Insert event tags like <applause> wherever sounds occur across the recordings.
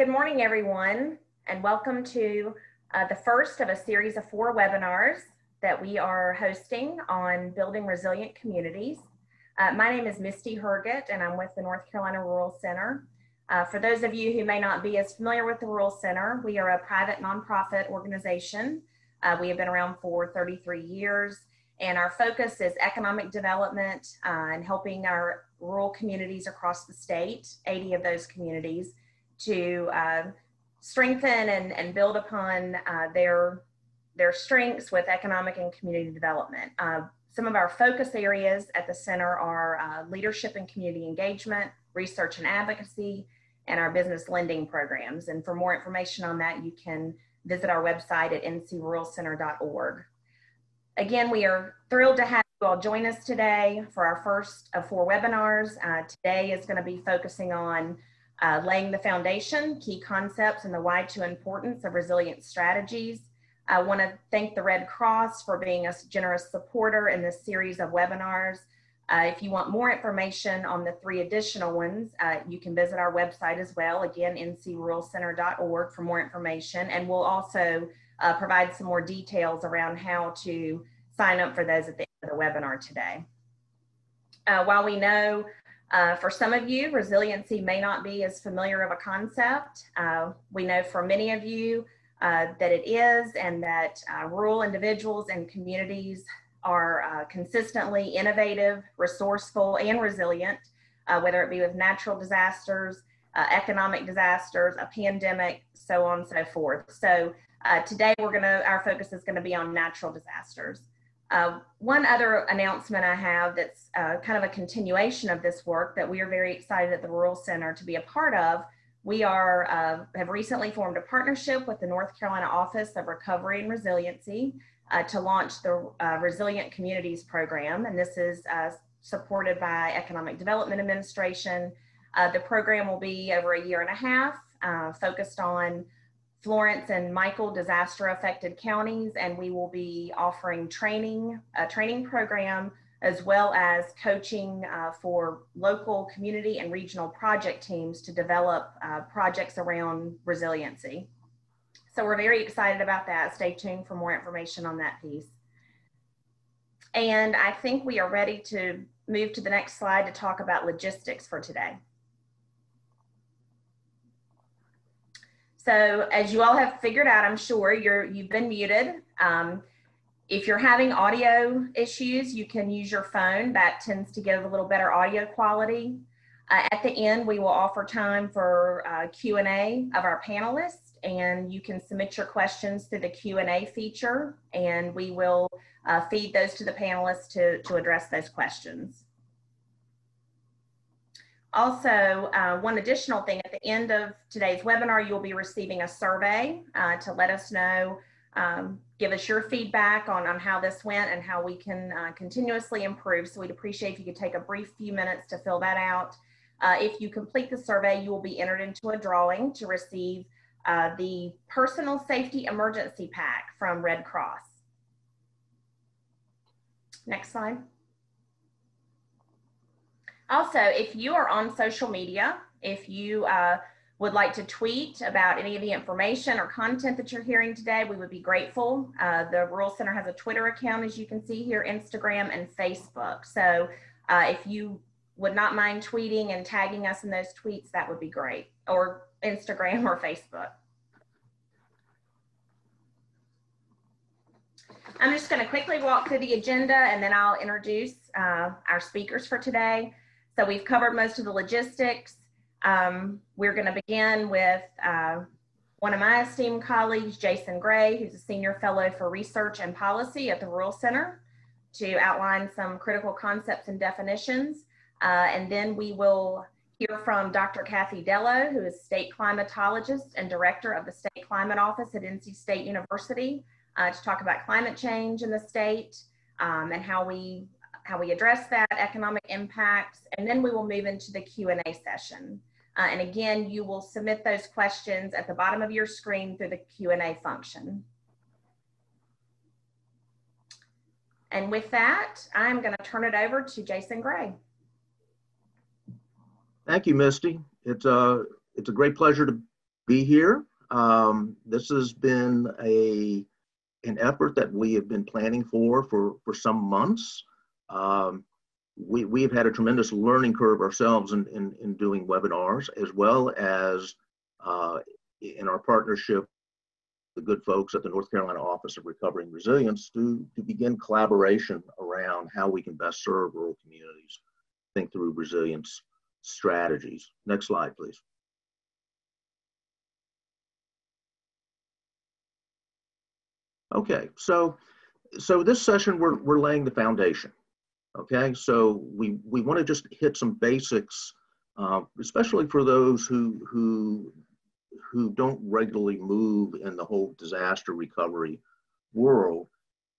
Good morning, everyone, and welcome to uh, the first of a series of four webinars that we are hosting on building resilient communities. Uh, my name is Misty Herget, and I'm with the North Carolina Rural Center. Uh, for those of you who may not be as familiar with the Rural Center, we are a private nonprofit organization. Uh, we have been around for 33 years, and our focus is economic development uh, and helping our rural communities across the state, 80 of those communities, to uh, strengthen and, and build upon uh, their, their strengths with economic and community development. Uh, some of our focus areas at the center are uh, leadership and community engagement, research and advocacy, and our business lending programs. And for more information on that, you can visit our website at ncruralcenter.org. Again, we are thrilled to have you all join us today for our first of four webinars. Uh, today is going to be focusing on uh, laying the foundation, key concepts, and the why to importance of resilient strategies. I want to thank the Red Cross for being a generous supporter in this series of webinars. Uh, if you want more information on the three additional ones, uh, you can visit our website as well, again, ncruralcenter.org for more information. And we'll also uh, provide some more details around how to sign up for those at the end of the webinar today. Uh, while we know uh, for some of you, resiliency may not be as familiar of a concept. Uh, we know for many of you uh, that it is and that uh, rural individuals and communities are uh, consistently innovative, resourceful, and resilient, uh, whether it be with natural disasters, economic disasters, a pandemic, so on and so forth. So today we're gonna, our focus is gonna be on natural disasters. Uh, one other announcement I have that's uh, kind of a continuation of this work that we are very excited at the Rural Center to be a part of. We are uh, have recently formed a partnership with the North Carolina Office of Recovery and Resiliency uh, to launch the uh, Resilient Communities Program, and this is uh, supported by Economic Development Administration. the program will be over a year and a half, focused on Florence and Michael disaster affected counties, and we will be offering training, a training program, as well as coaching uh, for local community and regional project teams to develop uh, projects around resiliency. So we're very excited about that. Stay tuned for more information on that piece. And I think we are ready to move to the next slide to talk about logistics for today. So as you all have figured out, I'm sure you're, you've been muted. Um, if you're having audio issues, you can use your phone. That tends to give a little better audio quality. Uh, at the end, we will offer time for uh, Q&A of our panelists, and you can submit your questions through the Q&A feature, and we will uh, feed those to the panelists to, to address those questions. Also, uh, one additional thing at the end of today's webinar, you'll be receiving a survey uh, to let us know, um, give us your feedback on, on how this went and how we can uh, continuously improve. So we'd appreciate if you could take a brief few minutes to fill that out. Uh, if you complete the survey, you will be entered into a drawing to receive uh, the Personal Safety Emergency Pack from Red Cross. Next slide. Also, if you are on social media, if you uh, would like to tweet about any of the information or content that you're hearing today, we would be grateful. Uh, the Rural Center has a Twitter account, as you can see here, Instagram and Facebook. So uh, if you would not mind tweeting and tagging us in those tweets, that would be great, or Instagram or Facebook. I'm just going to quickly walk through the agenda and then I'll introduce uh, our speakers for today. So we've covered most of the logistics. Um, we're going to begin with uh, one of my esteemed colleagues, Jason Gray, who's a senior fellow for research and policy at the Rural Center, to outline some critical concepts and definitions. Uh, and then we will hear from Dr. Kathy Dello, who is state climatologist and director of the State Climate Office at NC State University, uh, to talk about climate change in the state um, and how we how we address that, economic impacts, and then we will move into the Q&A session. Uh, and again, you will submit those questions at the bottom of your screen through the Q&A function. And with that, I'm going to turn it over to Jason Gray. Thank you, Misty. It's a, it's a great pleasure to be here. Um, this has been a an effort that we have been planning for for, for some months. Um, we, we've had a tremendous learning curve ourselves in, in, in doing webinars, as well as uh, in our partnership the good folks at the North Carolina Office of Recovery and Resilience to, to begin collaboration around how we can best serve rural communities, think through resilience strategies. Next slide, please. Okay, so so this session we're we're laying the foundation. Okay, so we we want to just hit some basics, uh, especially for those who who who don't regularly move in the whole disaster recovery world.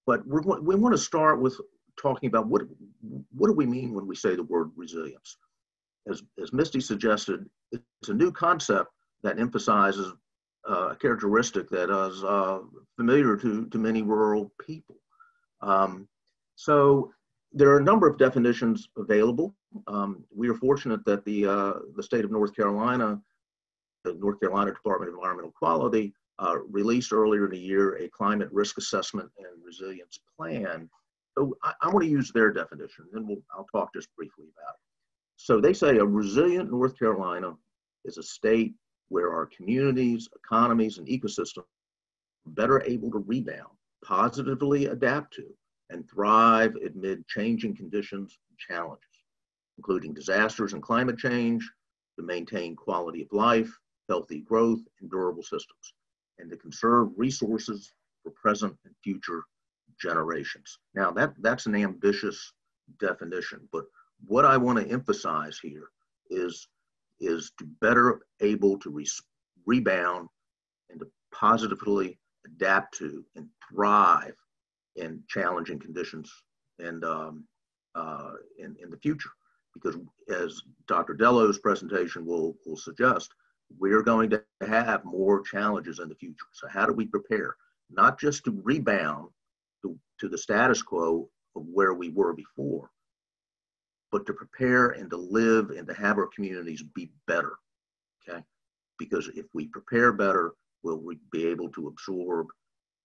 But we're we want to start with talking about what what do we mean when we say the word resilience. As as Misty suggested, it's a new concept that emphasizes uh, a characteristic that is uh, familiar to, to many rural people. Um, so there are a number of definitions available. Um, we are fortunate that the, uh, the state of North Carolina, the North Carolina Department of Environmental Quality, uh, released earlier in the year a climate risk assessment and resilience plan. So I, I want to use their definition, and we'll, I'll talk just briefly about it. So they say a resilient North Carolina is a state where our communities, economies, and ecosystems are better able to rebound, positively adapt to, and thrive amid changing conditions and challenges, including disasters and climate change, to maintain quality of life, healthy growth, and durable systems, and to conserve resources for present and future generations. Now, that, that's an ambitious definition, but what I want to emphasize here is is to better able to re- rebound and to positively adapt to and thrive in challenging conditions and um, uh, in, in the future. Because as Dr. Dello's presentation will, will suggest, we're going to have more challenges in the future. So how do we prepare? Not just to rebound to, to the status quo of where we were before, but to prepare and to live and to have our communities be better. Okay. Because if we prepare better, we'll be able to absorb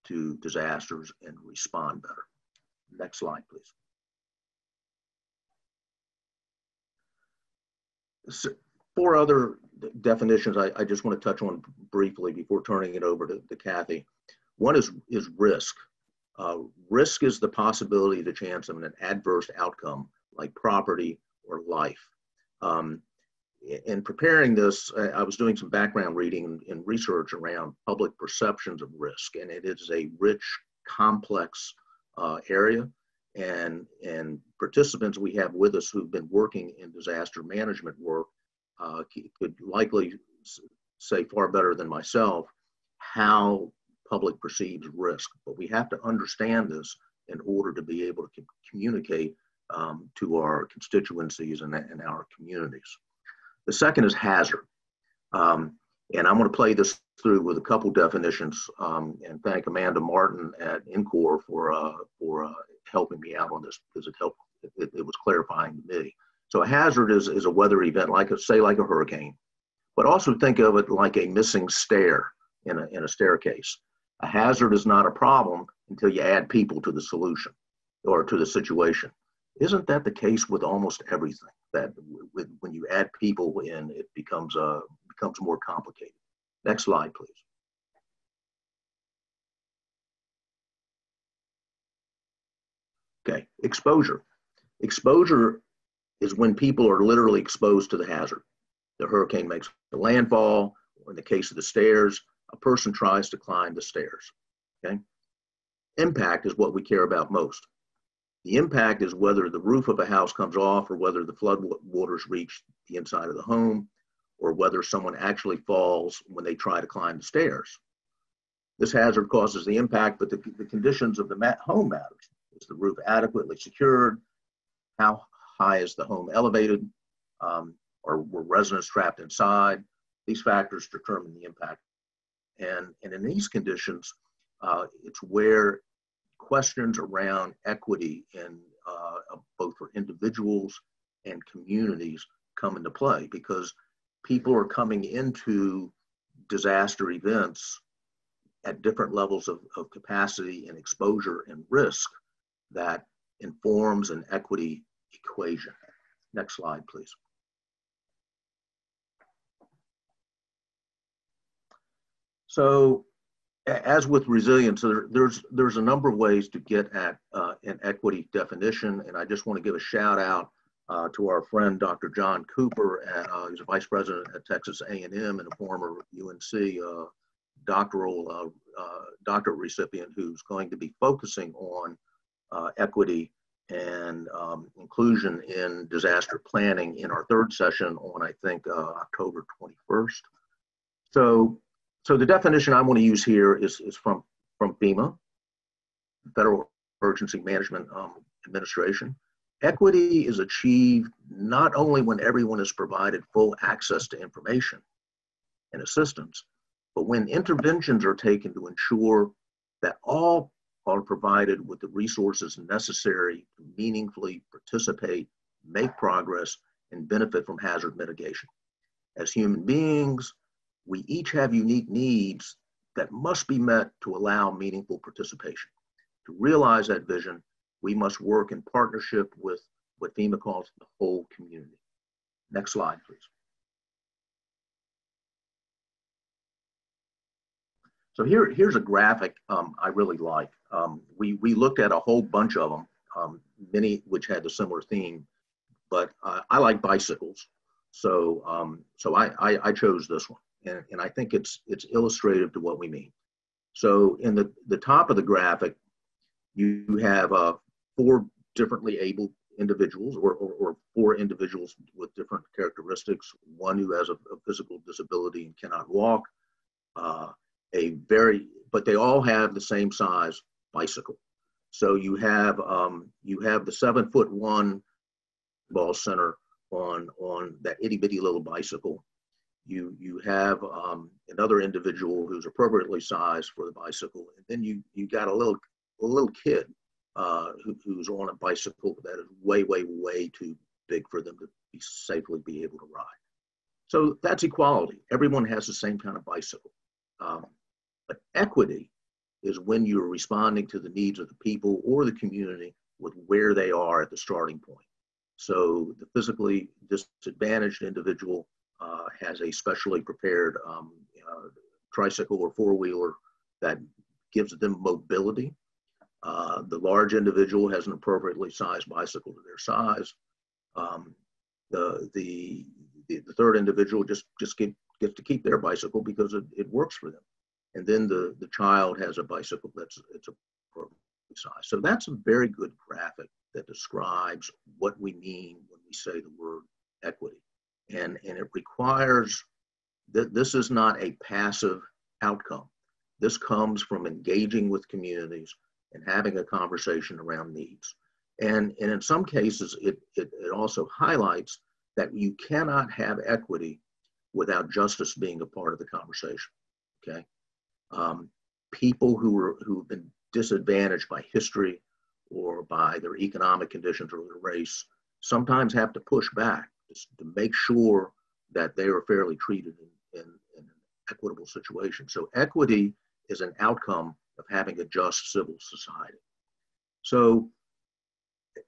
to disasters and respond better. Next slide, please. So four other definitions I, I, just want to touch on briefly before turning it over to, to Kathy. One is, is risk. Uh, risk is the possibility, the chance of an adverse outcome like property or life. Um, in preparing this, I was doing some background reading and research around public perceptions of risk, and it is a rich, complex uh, area. And, and participants we have with us who've been working in disaster management work uh, could likely say far better than myself how public perceives risk. But we have to understand this in order to be able to communicate um, to our constituencies and, and, our communities. The second is hazard. Um, and I'm going to play this through with a couple definitions um, and thank Amanda Martin at NCORR for, uh, for uh, helping me out on this because it helped, it, it, was clarifying to me. So a hazard is, is a weather event, like a, say like a hurricane, but also think of it like a missing stair in a, in a staircase. A hazard is not a problem until you add people to the solution or to the situation. Isn't that the case with almost everything? That with, when you add people in, it becomes uh, becomes more complicated. Next slide, please. Okay, exposure. Exposure is when people are literally exposed to the hazard. The hurricane makes a landfall, or in the case of the stairs, a person tries to climb the stairs. Okay? Impact is what we care about most. The impact is whether the roof of a house comes off or whether the flood waters reach the inside of the home or whether someone actually falls when they try to climb the stairs. This hazard causes the impact, but the, the conditions of the home matters. Is the roof adequately secured? How high is the home elevated? Um, or were residents trapped inside? These factors determine the impact. And, and in these conditions, uh, it's where questions around equity in uh, both for individuals and communities come into play because people are coming into disaster events at different levels of, of capacity and exposure and risk that informs an equity equation. Next slide, please. So as with resilience, there, there's there's a number of ways to get at uh, an equity definition, and I just want to give a shout out uh, to our friend Dr. John Cooper. Uh, he's a vice president at Texas A&M and a former UNC uh, doctoral uh, uh, doctorate recipient who's going to be focusing on equity and um, inclusion in disaster planning in our third session on I think October 21st. So so the definition I want to use here is, is from, from FEMA, Federal Emergency Management um, Administration. Equity is achieved not only when everyone is provided full access to information and assistance, but when interventions are taken to ensure that all are provided with the resources necessary to meaningfully participate, make progress, and benefit from hazard mitigation. As human beings, we each have unique needs that must be met to allow meaningful participation. To realize that vision, we must work in partnership with what FEMA calls the whole community. Next slide, please. So here, here's a graphic um, I really like. Um, we, we looked at a whole bunch of them, um, many which had a similar theme, but uh, I like bicycles. So, um, so I, I, I chose this one and, and I think it's it's illustrative to what we mean. So in the, the top of the graphic, you have uh, four differently able individuals or, or, or, four individuals with different characteristics. One who has a, a physical disability and cannot walk, uh, a very, but they all have the same size bicycle. So you have, um, you have the seven foot one ball center on, on that itty bitty little bicycle you you have um, another individual who's appropriately sized for the bicycle, and then you you got a little a little kid uh, who, who's on a bicycle that is way way way too big for them to be safely be able to ride. So that's equality. Everyone has the same kind of bicycle. Um, but equity is when you're responding to the needs of the people or the community with where they are at the starting point. So the physically disadvantaged individual uh, has a specially prepared um, uh, tricycle or four wheeler that gives them mobility. Uh, the large individual has an appropriately sized bicycle to their size. Um, the, the, the, the, third individual just, just get, gets to keep their bicycle because it, it works for them. And then the, the child has a bicycle that's it's appropriately sized. So that's a very good graphic that describes what we mean when we say the word equity and, and it requires that this is not a passive outcome. This comes from engaging with communities and having a conversation around needs. And, and in some cases, it, it, it also highlights that you cannot have equity without justice being a part of the conversation. Okay, um, people who are who've been disadvantaged by history or by their economic conditions or their race sometimes have to push back to make sure that they are fairly treated in, in, in an equitable situation. So equity is an outcome of having a just civil society. So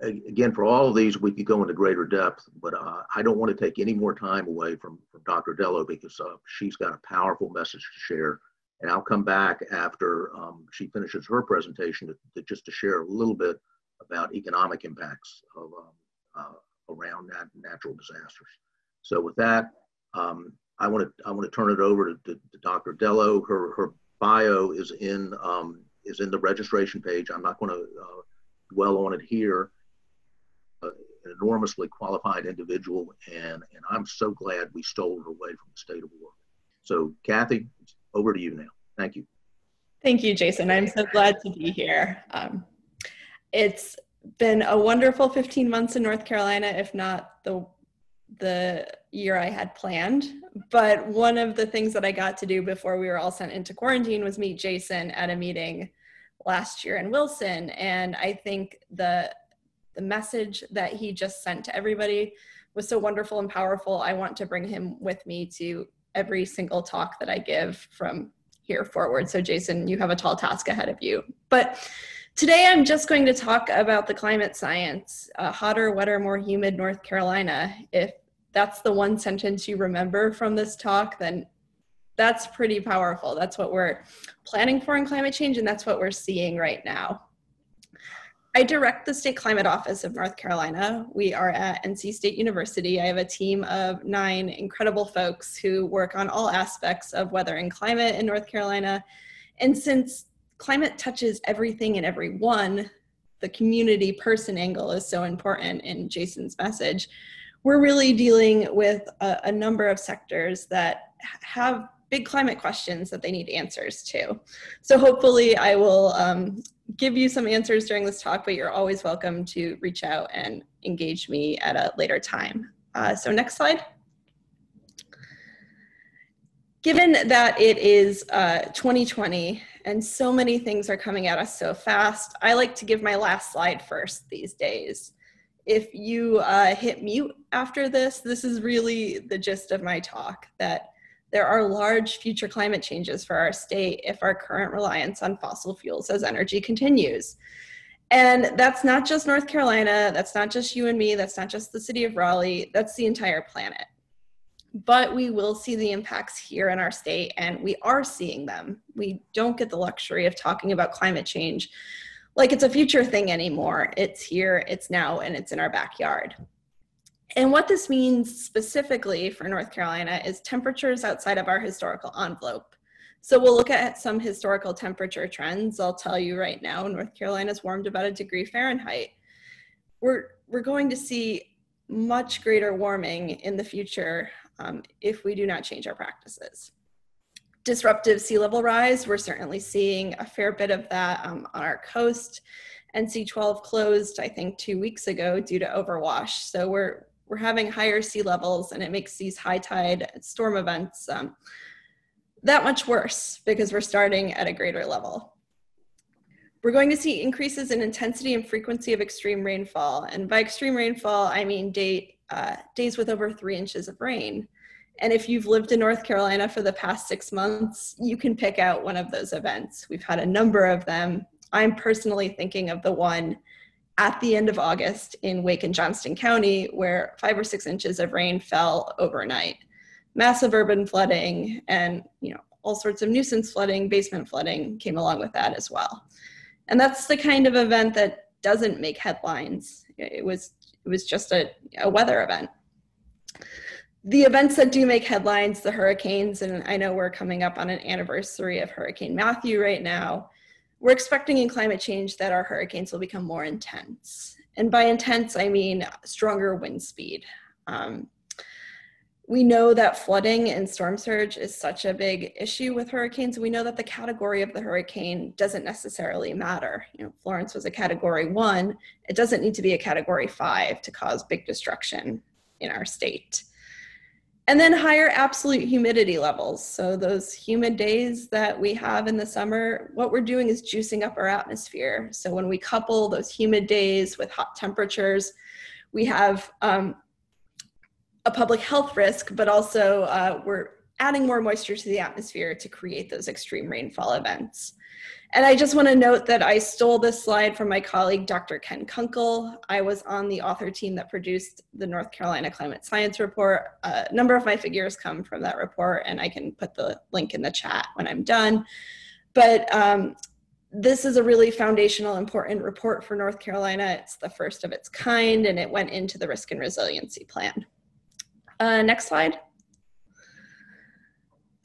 again, for all of these, we could go into greater depth, but uh, I don't want to take any more time away from, from Dr. Dello because uh, she's got a powerful message to share. And I'll come back after um, she finishes her presentation to, to, just to share a little bit about economic impacts of, um, uh, around nat natural disasters. So with that, um, I want to I want to turn it over to, to, to, Dr. Dello. Her her bio is in um, is in the registration page. I'm not going to uh, dwell on it here. Uh, an enormously qualified individual, and and I'm so glad we stole her away from the state of Oregon. So Kathy, over to you now. Thank you. Thank you, Jason. I'm so glad to be here. Um, it's been a wonderful 15 months in North Carolina, if not the the year I had planned. But one of the things that I got to do before we were all sent into quarantine was meet Jason at a meeting last year in Wilson. And I think the the message that he just sent to everybody was so wonderful and powerful. I want to bring him with me to every single talk that I give from here forward. So Jason, you have a tall task ahead of you. But today I'm just going to talk about the climate science, uh, hotter, wetter, more humid North Carolina. If that's the one sentence you remember from this talk, then that's pretty powerful. That's what we're planning for in climate change, and that's what we're seeing right now. I direct the State Climate Office of North Carolina. We are at NC State University. I have a team of nine incredible folks who work on all aspects of weather and climate in North Carolina. And since climate touches everything and everyone, the community person angle is so important in Jason's message. We're really dealing with a, a number of sectors that have big climate questions that they need answers to. So hopefully I will um, give you some answers during this talk, but you're always welcome to reach out and engage me at a later time. Uh, so next slide. Given that it is uh, 2020 and so many things are coming at us so fast, I like to give my last slide first these days. If you uh, hit mute after this, this is really the gist of my talk, that there are large future climate changes for our state if our current reliance on fossil fuels as energy continues. And that's not just North Carolina, that's not just you and me, that's not just the city of Raleigh, that's the entire planet. But we will see the impacts here in our state, and we are seeing them. We don't get the luxury of talking about climate change like it's a future thing anymore. It's here, it's now, and it's in our backyard. And what this means specifically for North Carolina is temperatures outside of our historical envelope. So we'll look at some historical temperature trends. I'll tell you right now, North Carolina's warmed about a degree Fahrenheit. We're, we're going to see much greater warming in the future um, if we do not change our practices. Disruptive sea level rise, we're certainly seeing a fair bit of that um, on our coast. NC12 closed, I think, two weeks ago due to overwash. So we're, we're having higher sea levels and it makes these high tide storm events um, that much worse because we're starting at a greater level. We're going to see increases in intensity and frequency of extreme rainfall. And by extreme rainfall, I mean day, uh, days with over three inches of rain. And if you've lived in North Carolina for the past six months, you can pick out one of those events. We've had a number of them. I'm personally thinking of the one at the end of August in Wake and Johnston County, where five or six inches of rain fell overnight. Massive urban flooding and you know all sorts of nuisance flooding, basement flooding came along with that as well. And that's the kind of event that doesn't make headlines. It was it was just a, a weather event. The events that do make headlines, the hurricanes, and I know we're coming up on an anniversary of Hurricane Matthew right now we're expecting in climate change that our hurricanes will become more intense. And by intense, I mean stronger wind speed. Um, we know that flooding and storm surge is such a big issue with hurricanes. We know that the category of the hurricane doesn't necessarily matter. You know, Florence was a category one. It doesn't need to be a category five to cause big destruction in our state. And then higher absolute humidity levels. So those humid days that we have in the summer, what we're doing is juicing up our atmosphere. So when we couple those humid days with hot temperatures, we have um, a public health risk, but also uh, we're adding more moisture to the atmosphere to create those extreme rainfall events. And I just want to note that I stole this slide from my colleague, Dr. Ken Kunkel. I was on the author team that produced the North Carolina Climate Science Report. A number of my figures come from that report, and I can put the link in the chat when I'm done. But um, this is a really foundational, important report for North Carolina. It's the first of its kind, and it went into the Risk and Resiliency Plan. Uh, next slide.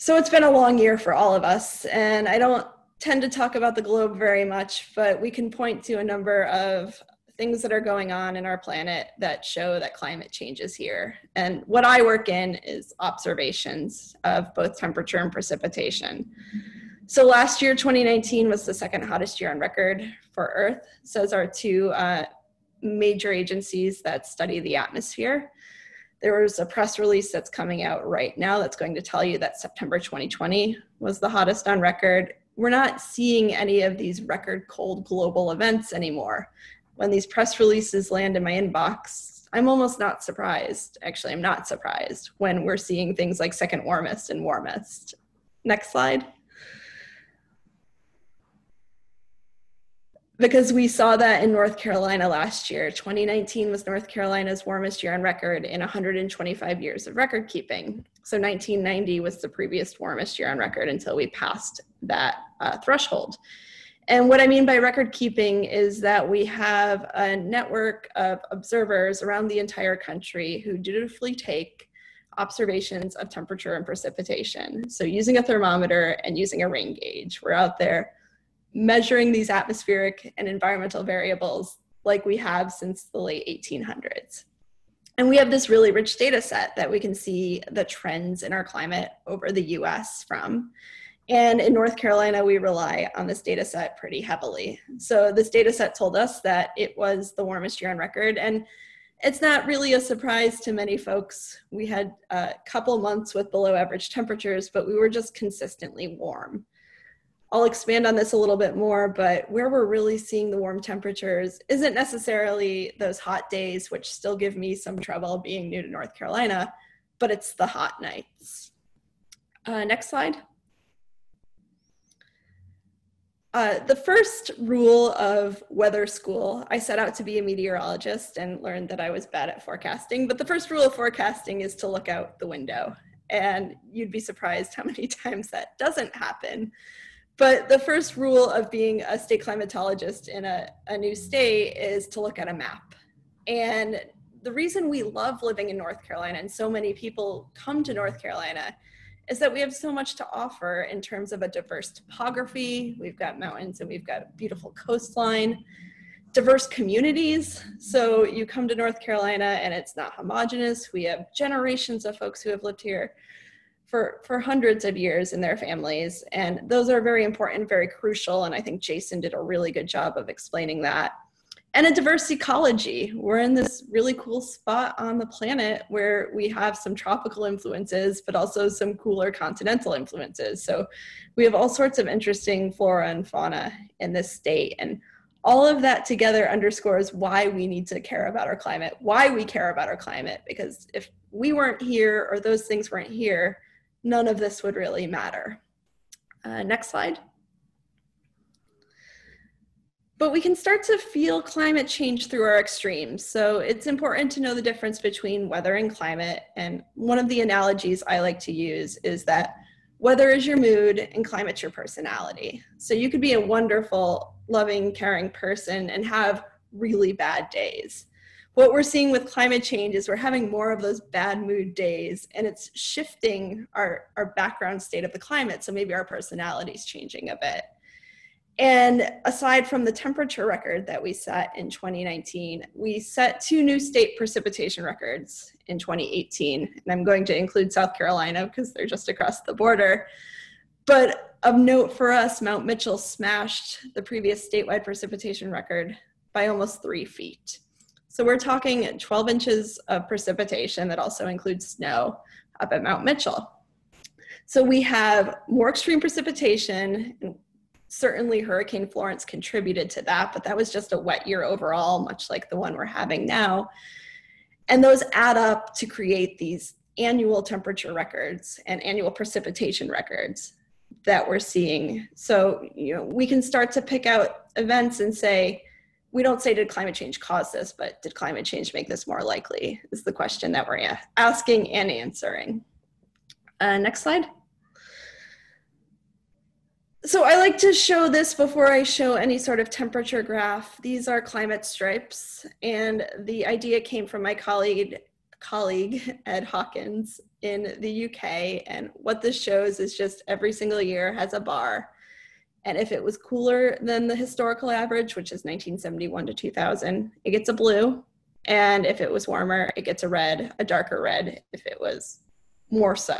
So it's been a long year for all of us, and I don't tend to talk about the globe very much, but we can point to a number of things that are going on in our planet that show that climate change is here. And what I work in is observations of both temperature and precipitation. So last year, 2019, was the second hottest year on record for Earth, says our two uh, major agencies that study the atmosphere. There was a press release that's coming out right now that's going to tell you that September 2020 was the hottest on record we're not seeing any of these record cold global events anymore. When these press releases land in my inbox, I'm almost not surprised. Actually, I'm not surprised when we're seeing things like second warmest and warmest. Next slide. Because we saw that in North Carolina last year. 2019 was North Carolina's warmest year on record in 125 years of record keeping. So 1990 was the previous warmest year on record until we passed that uh, threshold. And what I mean by record keeping is that we have a network of observers around the entire country who dutifully take observations of temperature and precipitation. So using a thermometer and using a rain gauge, we're out there measuring these atmospheric and environmental variables like we have since the late 1800s. And we have this really rich data set that we can see the trends in our climate over the US from. And in North Carolina, we rely on this data set pretty heavily. So this data set told us that it was the warmest year on record. And it's not really a surprise to many folks. We had a couple months with below average temperatures, but we were just consistently warm. I'll expand on this a little bit more, but where we're really seeing the warm temperatures isn't necessarily those hot days, which still give me some trouble being new to North Carolina, but it's the hot nights. Uh, next slide. Uh, the first rule of weather school, I set out to be a meteorologist and learned that I was bad at forecasting. But the first rule of forecasting is to look out the window. And you'd be surprised how <laughs> many times that doesn't happen. But the first rule of being a state climatologist in a, a new state is to look at a map. And the reason we love living in North Carolina and so many people come to North Carolina is that we have so much to offer in terms of a diverse topography. We've got mountains and we've got a beautiful coastline, diverse communities. So you come to North Carolina and it's not homogenous. We have generations of folks who have lived here for, for hundreds of years in their families. And those are very important, very crucial. And I think Jason did a really good job of explaining that. And a diverse ecology. We're in this really cool spot on the planet where we have some tropical influences, but also some cooler continental influences. So we have all sorts of interesting flora and fauna in this state. And all of that together underscores why we need to care about our climate, why we care about our climate, because if we weren't here or those things weren't here, none of this would really matter. Uh, next slide. But we can start to feel climate change through our extremes. So it's important to know the difference between weather and climate. And one of the analogies I like to use is that weather is your mood and climate's your personality. So you could be a wonderful, loving, caring person and have really bad days what we're seeing with climate change is we're having more of those bad mood days and it's shifting our, our background state of the climate. So maybe our personality is changing a bit. And aside from the temperature record that we set in 2019, we set two new state precipitation records in 2018. And I'm going to include South Carolina because they're just across the border. But of note for us, Mount Mitchell smashed the previous statewide precipitation record by almost three feet. So we're talking 12 inches of precipitation that also includes snow up at Mount Mitchell. So we have more extreme precipitation, and certainly Hurricane Florence contributed to that, but that was just a wet year overall, much like the one we're having now. And those add up to create these annual temperature records and annual precipitation records that we're seeing. So, you know, we can start to pick out events and say, we don't say did climate change cause this, but did climate change make this more likely is the question that we're asking and answering. Uh, next slide. So I like to show this before I show any sort of temperature graph. These are climate stripes, and the idea came from my colleague, colleague Ed Hawkins in the UK. And what this shows is just every single year has a bar and if it was cooler than the historical average, which is 1971 to 2000, it gets a blue. And if it was warmer, it gets a red, a darker red if it was more so.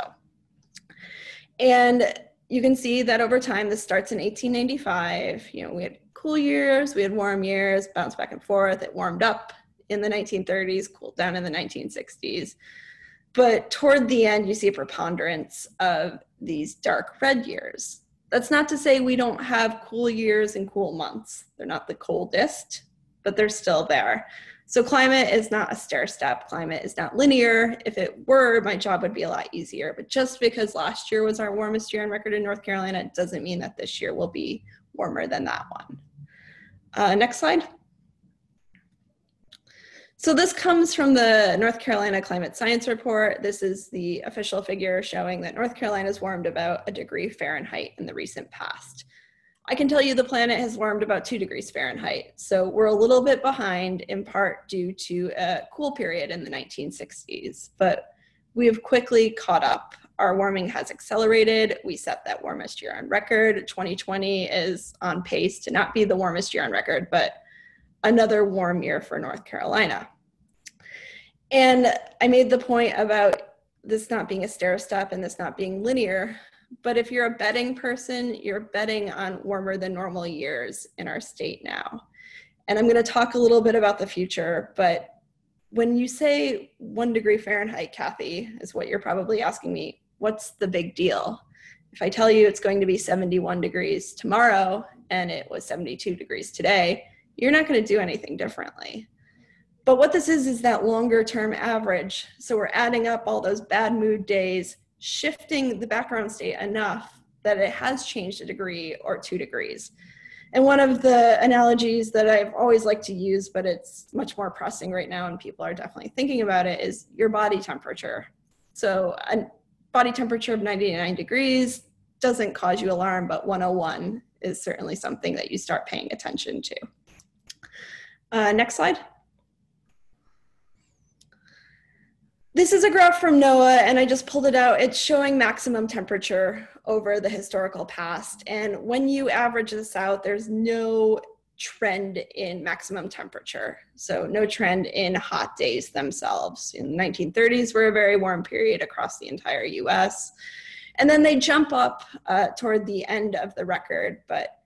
And you can see that over time, this starts in 1895. You know, we had cool years, we had warm years, bounced back and forth. It warmed up in the 1930s, cooled down in the 1960s. But toward the end, you see a preponderance of these dark red years. That's not to say we don't have cool years and cool months. They're not the coldest, but they're still there. So climate is not a stair step. Climate is not linear. If it were, my job would be a lot easier. But just because last year was our warmest year on record in North Carolina doesn't mean that this year will be warmer than that one. Uh, next slide. So this comes from the North Carolina Climate Science Report. This is the official figure showing that North Carolina has warmed about a degree Fahrenheit in the recent past. I can tell you the planet has warmed about two degrees Fahrenheit. So we're a little bit behind in part due to a cool period in the 1960s, but we have quickly caught up. Our warming has accelerated. We set that warmest year on record. 2020 is on pace to not be the warmest year on record, but another warm year for North Carolina. And I made the point about this not being a stair step and this not being linear. But if you're a betting person, you're betting on warmer than normal years in our state now. And I'm going to talk a little bit about the future, but when you say one degree Fahrenheit, Kathy, is what you're probably asking me, what's the big deal? If I tell you it's going to be 71 degrees tomorrow and it was 72 degrees today, you're not going to do anything differently. But what this is, is that longer term average. So we're adding up all those bad mood days, shifting the background state enough that it has changed a degree or two degrees. And one of the analogies that I've always liked to use, but it's much more pressing right now, and people are definitely thinking about it, is your body temperature. So a body temperature of 99 degrees doesn't cause you alarm, but 101 is certainly something that you start paying attention to. Uh, next slide. This is a graph from NOAA, and I just pulled it out. It's showing maximum temperature over the historical past. And when you average this out, there's no trend in maximum temperature. So no trend in hot days themselves. In the 1930s were a very warm period across the entire US. And then they jump up uh, toward the end of the record. But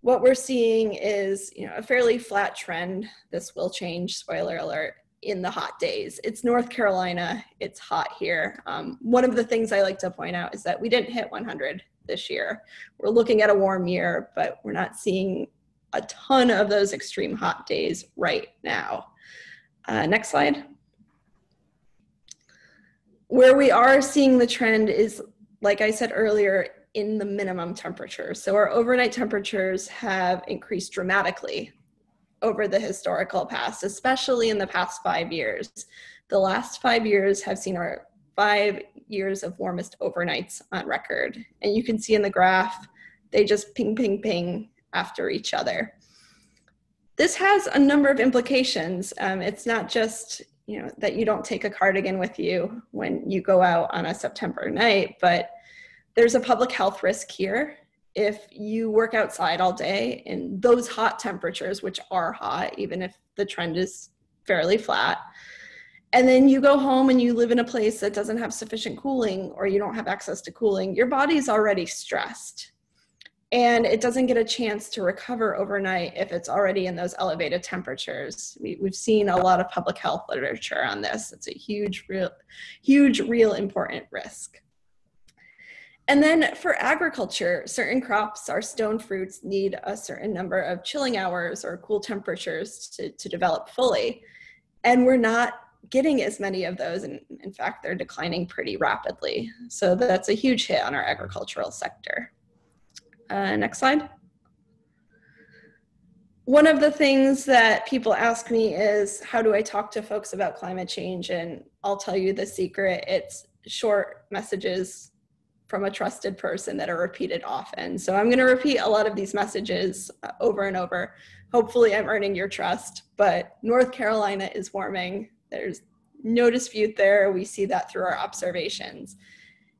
what we're seeing is you know, a fairly flat trend. This will change, spoiler alert, in the hot days. It's North Carolina, it's hot here. Um, one of the things I like to point out is that we didn't hit 100 this year. We're looking at a warm year, but we're not seeing a ton of those extreme hot days right now. Uh, next slide. Where we are seeing the trend is, like I said earlier, in the minimum temperature. So our overnight temperatures have increased dramatically over the historical past, especially in the past five years. The last five years have seen our five years of warmest overnights on record. And you can see in the graph, they just ping, ping, ping after each other. This has a number of implications. Um, it's not just you know that you don't take a cardigan with you when you go out on a September night, but there's a public health risk here if you work outside all day in those hot temperatures, which are hot, even if the trend is fairly flat, and then you go home and you live in a place that doesn't have sufficient cooling or you don't have access to cooling, your body's already stressed. And it doesn't get a chance to recover overnight if it's already in those elevated temperatures. We, have seen a lot of public health literature on this. It's a huge, real, huge, real important risk. And then for agriculture, certain crops, our stone fruits, need a certain number of chilling hours or cool temperatures to, to develop fully. And we're not getting as many of those. And in fact, they're declining pretty rapidly. So that's a huge hit on our agricultural sector. Uh, next slide. One of the things that people ask me is, how do I talk to folks about climate change? And I'll tell you the secret, it's short messages from a trusted person that are repeated often. So I'm going to repeat a lot of these messages uh, over and over. Hopefully, I'm earning your trust, but North Carolina is warming. There's no dispute there. We see that through our observations.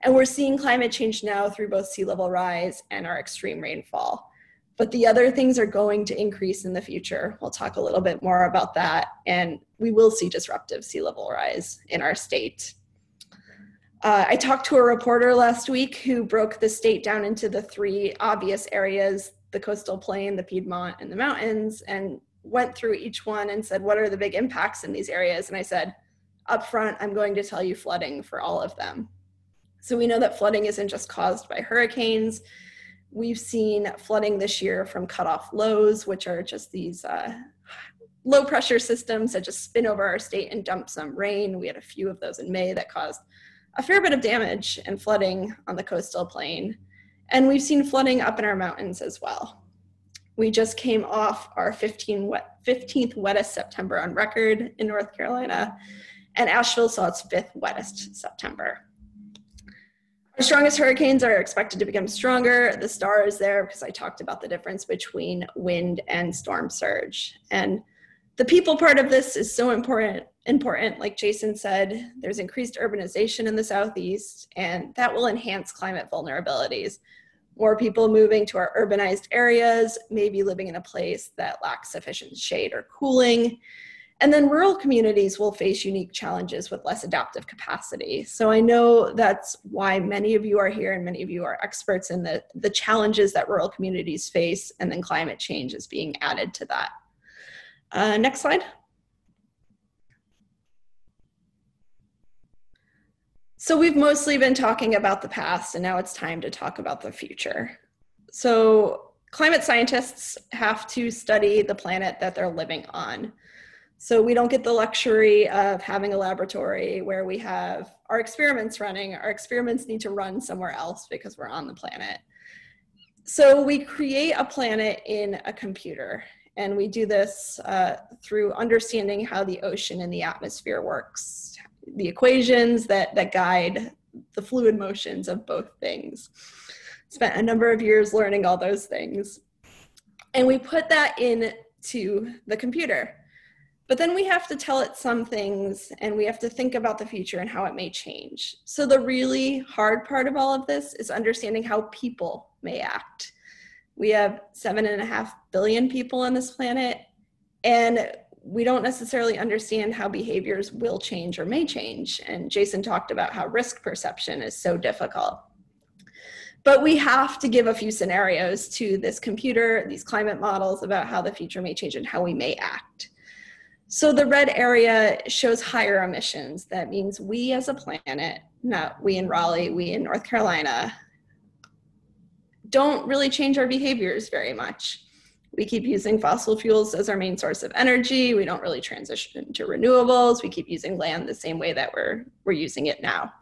And we're seeing climate change now through both sea level rise and our extreme rainfall. But the other things are going to increase in the future. We'll talk a little bit more about that. And we will see disruptive sea level rise in our state uh, I talked to a reporter last week who broke the state down into the three obvious areas the coastal plain, the Piedmont, and the mountains, and went through each one and said, What are the big impacts in these areas? And I said, Up front, I'm going to tell you flooding for all of them. So we know that flooding isn't just caused by hurricanes. We've seen flooding this year from cutoff lows, which are just these uh, low pressure systems that just spin over our state and dump some rain. We had a few of those in May that caused a fair bit of damage and flooding on the coastal plain. And we've seen flooding up in our mountains as well. We just came off our 15 wet, 15th wettest September on record in North Carolina, and Asheville saw its fifth wettest September. Our strongest hurricanes are expected to become stronger. The star is there because I talked about the difference between wind and storm surge. And the people part of this is so important important. Like jason said there's increased urbanization in the southeast and that will enhance climate vulnerabilities. More people moving to our urbanized areas maybe living in a place that lacks sufficient shade or cooling. And then rural communities will face unique challenges with less adaptive capacity. So i know that's why many of you are here and many of you are experts in the, the challenges that rural communities face and then climate change is being added to that. Uh, next slide. So we've mostly been talking about the past and now it's time to talk about the future. So climate scientists have to study the planet that they're living on. So we don't get the luxury of having a laboratory where we have our experiments running. Our experiments need to run somewhere else because we're on the planet. So we create a planet in a computer and we do this uh, through understanding how the ocean and the atmosphere works, the equations that, that guide the fluid motions of both things. Spent a number of years learning all those things. And we put that into the computer. But then we have to tell it some things and we have to think about the future and how it may change. So, the really hard part of all of this is understanding how people may act we have seven and a half billion people on this planet, and we don't necessarily understand how behaviors will change or may change. And Jason talked about how risk perception is so difficult. But we have to give a few scenarios to this computer, these climate models about how the future may change and how we may act. So the red area shows higher emissions. That means we as a planet, not we in Raleigh, we in North Carolina, don't really change our behaviors very much. We keep using fossil fuels as our main source of energy. We don't really transition to renewables. We keep using land the same way that we're, we're using it now.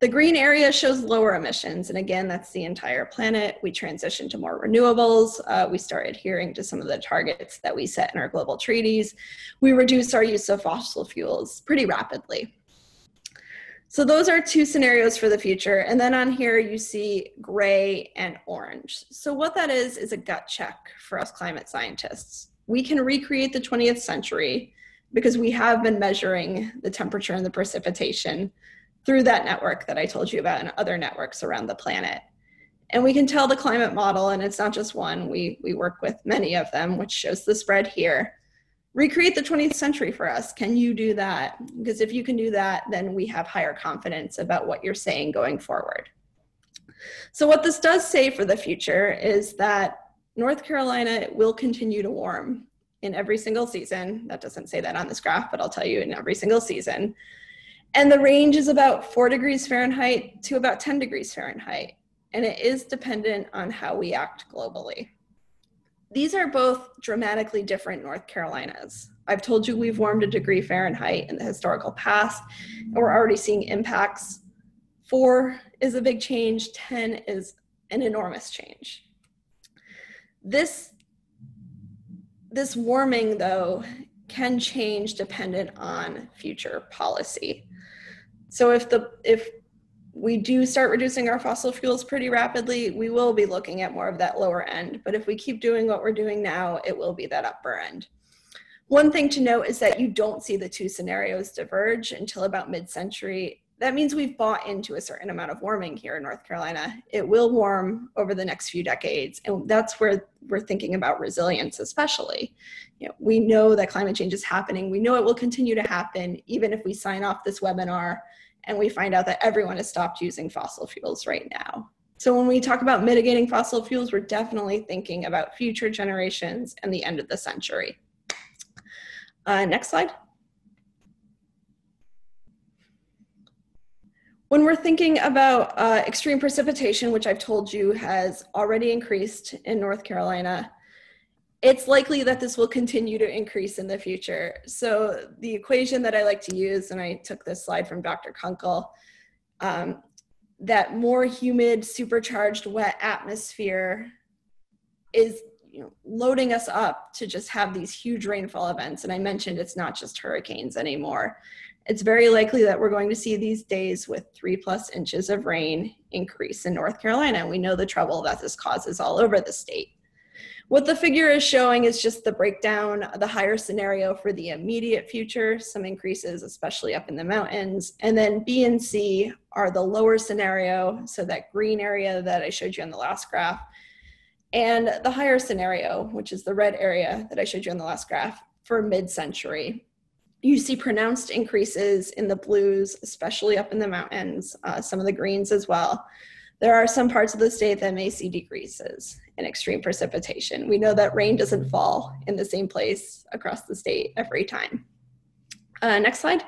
The green area shows lower emissions. And again, that's the entire planet. We transition to more renewables. Uh, we start adhering to some of the targets that we set in our global treaties. We reduce our use of fossil fuels pretty rapidly. So those are two scenarios for the future. And then on here you see gray and orange. So what that is, is a gut check for us climate scientists. We can recreate the 20th century because we have been measuring the temperature and the precipitation through that network that I told you about and other networks around the planet. And we can tell the climate model, and it's not just one, we, we work with many of them, which shows the spread here recreate the 20th century for us. Can you do that? Because if you can do that, then we have higher confidence about what you're saying going forward. So what this does say for the future is that North Carolina will continue to warm in every single season. That doesn't say that on this graph, but I'll tell you in every single season. And the range is about four degrees Fahrenheit to about 10 degrees Fahrenheit. And it is dependent on how we act globally. These are both dramatically different North Carolinas. I've told you we've warmed a degree Fahrenheit in the historical past, and we're already seeing impacts. Four is a big change, 10 is an enormous change. This, this warming, though, can change dependent on future policy. So if the if we do start reducing our fossil fuels pretty rapidly, we will be looking at more of that lower end. But if we keep doing what we're doing now, it will be that upper end. One thing to note is that you don't see the two scenarios diverge until about mid-century. That means we've bought into a certain amount of warming here in North Carolina. It will warm over the next few decades, and that's where we're thinking about resilience especially. You know, we know that climate change is happening. We know it will continue to happen even if we sign off this webinar and we find out that everyone has stopped using fossil fuels right now. So when we talk about mitigating fossil fuels, we're definitely thinking about future generations and the end of the century. Uh, next slide. When we're thinking about uh, extreme precipitation, which I've told you has already increased in North Carolina, it's likely that this will continue to increase in the future. So the equation that I like to use, and I took this slide from Dr. Kunkel, um, that more humid, supercharged, wet atmosphere is you know, loading us up to just have these huge rainfall events. And I mentioned it's not just hurricanes anymore. It's very likely that we're going to see these days with three plus inches of rain increase in North Carolina. And we know the trouble that this causes all over the state. What the figure is showing is just the breakdown, the higher scenario for the immediate future, some increases, especially up in the mountains. And then B and C are the lower scenario, so that green area that I showed you on the last graph, and the higher scenario, which is the red area that I showed you on the last graph for mid-century. You see pronounced increases in the blues, especially up in the mountains, uh, some of the greens as well. There are some parts of the state that may see decreases in extreme precipitation. We know that rain doesn't fall in the same place across the state every time. Uh, next slide.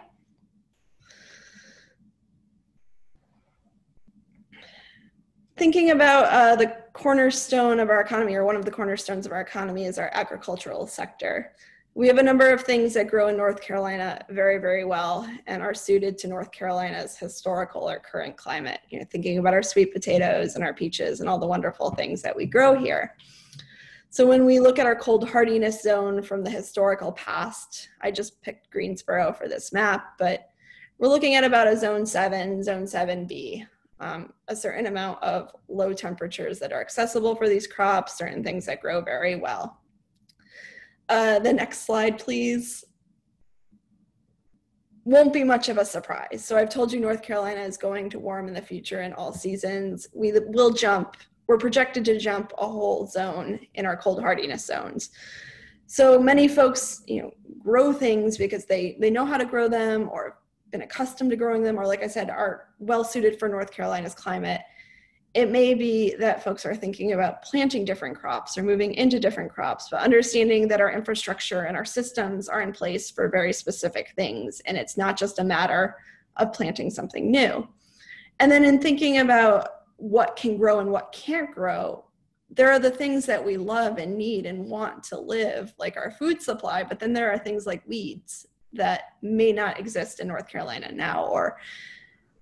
Thinking about uh, the cornerstone of our economy, or one of the cornerstones of our economy, is our agricultural sector we have a number of things that grow in North Carolina very, very well and are suited to North Carolina's historical or current climate. You know, thinking about our sweet potatoes and our peaches and all the wonderful things that we grow here. So when we look at our cold hardiness zone from the historical past, I just picked Greensboro for this map, but we're looking at about a zone seven, zone 7B, um, a certain amount of low temperatures that are accessible for these crops, certain things that grow very well. Uh, the next slide, please. Won't be much of a surprise. So I've told you North Carolina is going to warm in the future in all seasons. We will jump, we're projected to jump a whole zone in our cold hardiness zones. So many folks, you know, grow things because they, they know how to grow them or been accustomed to growing them, or like I said, are well suited for North Carolina's climate it may be that folks are thinking about planting different crops or moving into different crops, but understanding that our infrastructure and our systems are in place for very specific things. And it's not just a matter of planting something new. And then in thinking about what can grow and what can't grow, there are the things that we love and need and want to live, like our food supply, but then there are things like weeds that may not exist in North Carolina now or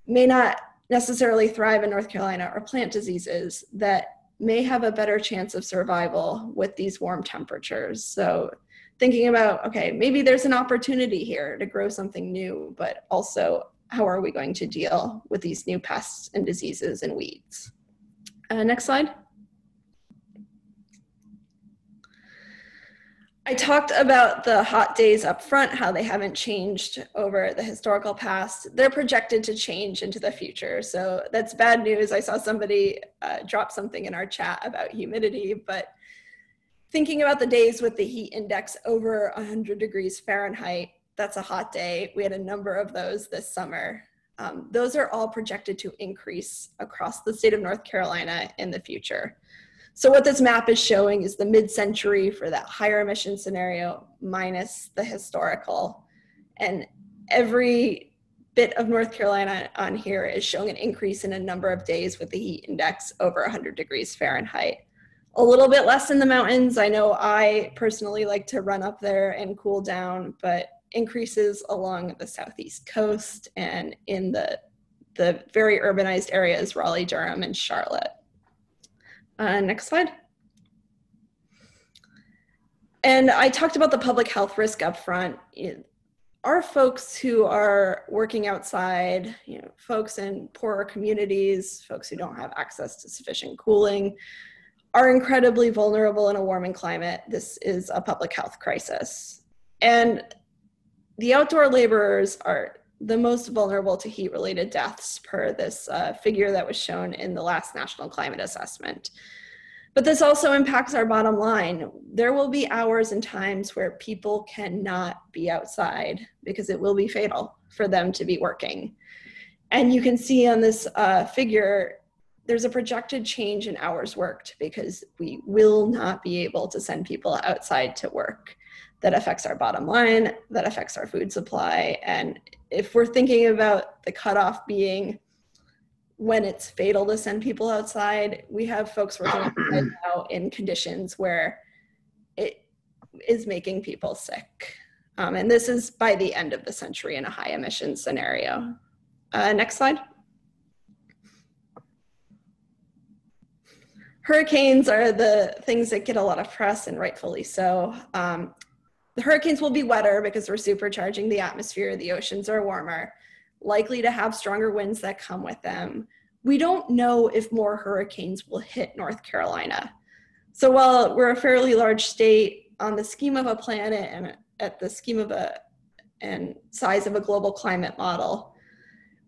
may not necessarily thrive in North Carolina or plant diseases that may have a better chance of survival with these warm temperatures. So thinking about, okay, maybe there's an opportunity here to grow something new, but also how are we going to deal with these new pests and diseases and weeds? Uh, next slide. I talked about the hot days up front, how they haven't changed over the historical past. They're projected to change into the future. So that's bad news. I saw somebody uh, drop something in our chat about humidity, but thinking about the days with the heat index over 100 degrees Fahrenheit, that's a hot day. We had a number of those this summer. Um, those are all projected to increase across the state of North Carolina in the future. So what this map is showing is the mid-century for that higher emission scenario minus the historical. And every bit of North Carolina on here is showing an increase in a number of days with the heat index over 100 degrees Fahrenheit. A little bit less in the mountains. I know I personally like to run up there and cool down, but increases along the southeast coast and in the, the very urbanized areas, Raleigh, Durham, and Charlotte. Uh, next slide. And I talked about the public health risk up front. Our folks who are working outside, you know, folks in poorer communities, folks who don't have access to sufficient cooling, are incredibly vulnerable in a warming climate. This is a public health crisis. And the outdoor laborers are the most vulnerable to heat related deaths per this uh, figure that was shown in the last national climate assessment. But this also impacts our bottom line. There will be hours and times where people cannot be outside because it will be fatal for them to be working. And you can see on this uh, figure, there's a projected change in hours worked because we will not be able to send people outside to work that affects our bottom line, that affects our food supply. And if we're thinking about the cutoff being when it's fatal to send people outside, we have folks working <clears throat> outside now in conditions where it is making people sick. Um, and this is by the end of the century in a high emission scenario. Uh, next slide. Hurricanes are the things that get a lot of press and rightfully so. Um, the hurricanes will be wetter because we're supercharging the atmosphere, the oceans are warmer, likely to have stronger winds that come with them. We don't know if more hurricanes will hit North Carolina. So while we're a fairly large state on the scheme of a planet and at the scheme of a and size of a global climate model,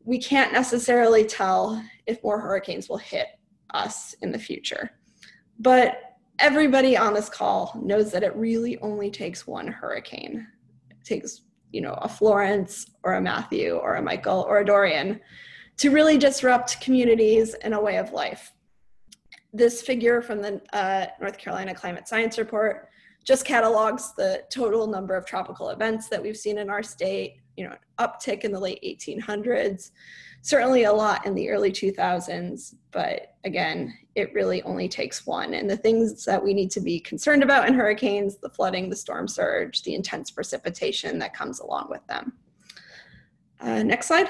we can't necessarily tell if more hurricanes will hit us in the future. But everybody on this call knows that it really only takes one hurricane. It takes, you know, a Florence or a Matthew or a Michael or a Dorian to really disrupt communities and a way of life. This figure from the uh, North Carolina Climate Science Report just catalogs the total number of tropical events that we've seen in our state, you know, uptick in the late 1800s, certainly a lot in the early 2000s, but again, it really only takes one. And the things that we need to be concerned about in hurricanes, the flooding, the storm surge, the intense precipitation that comes along with them. Uh, next slide.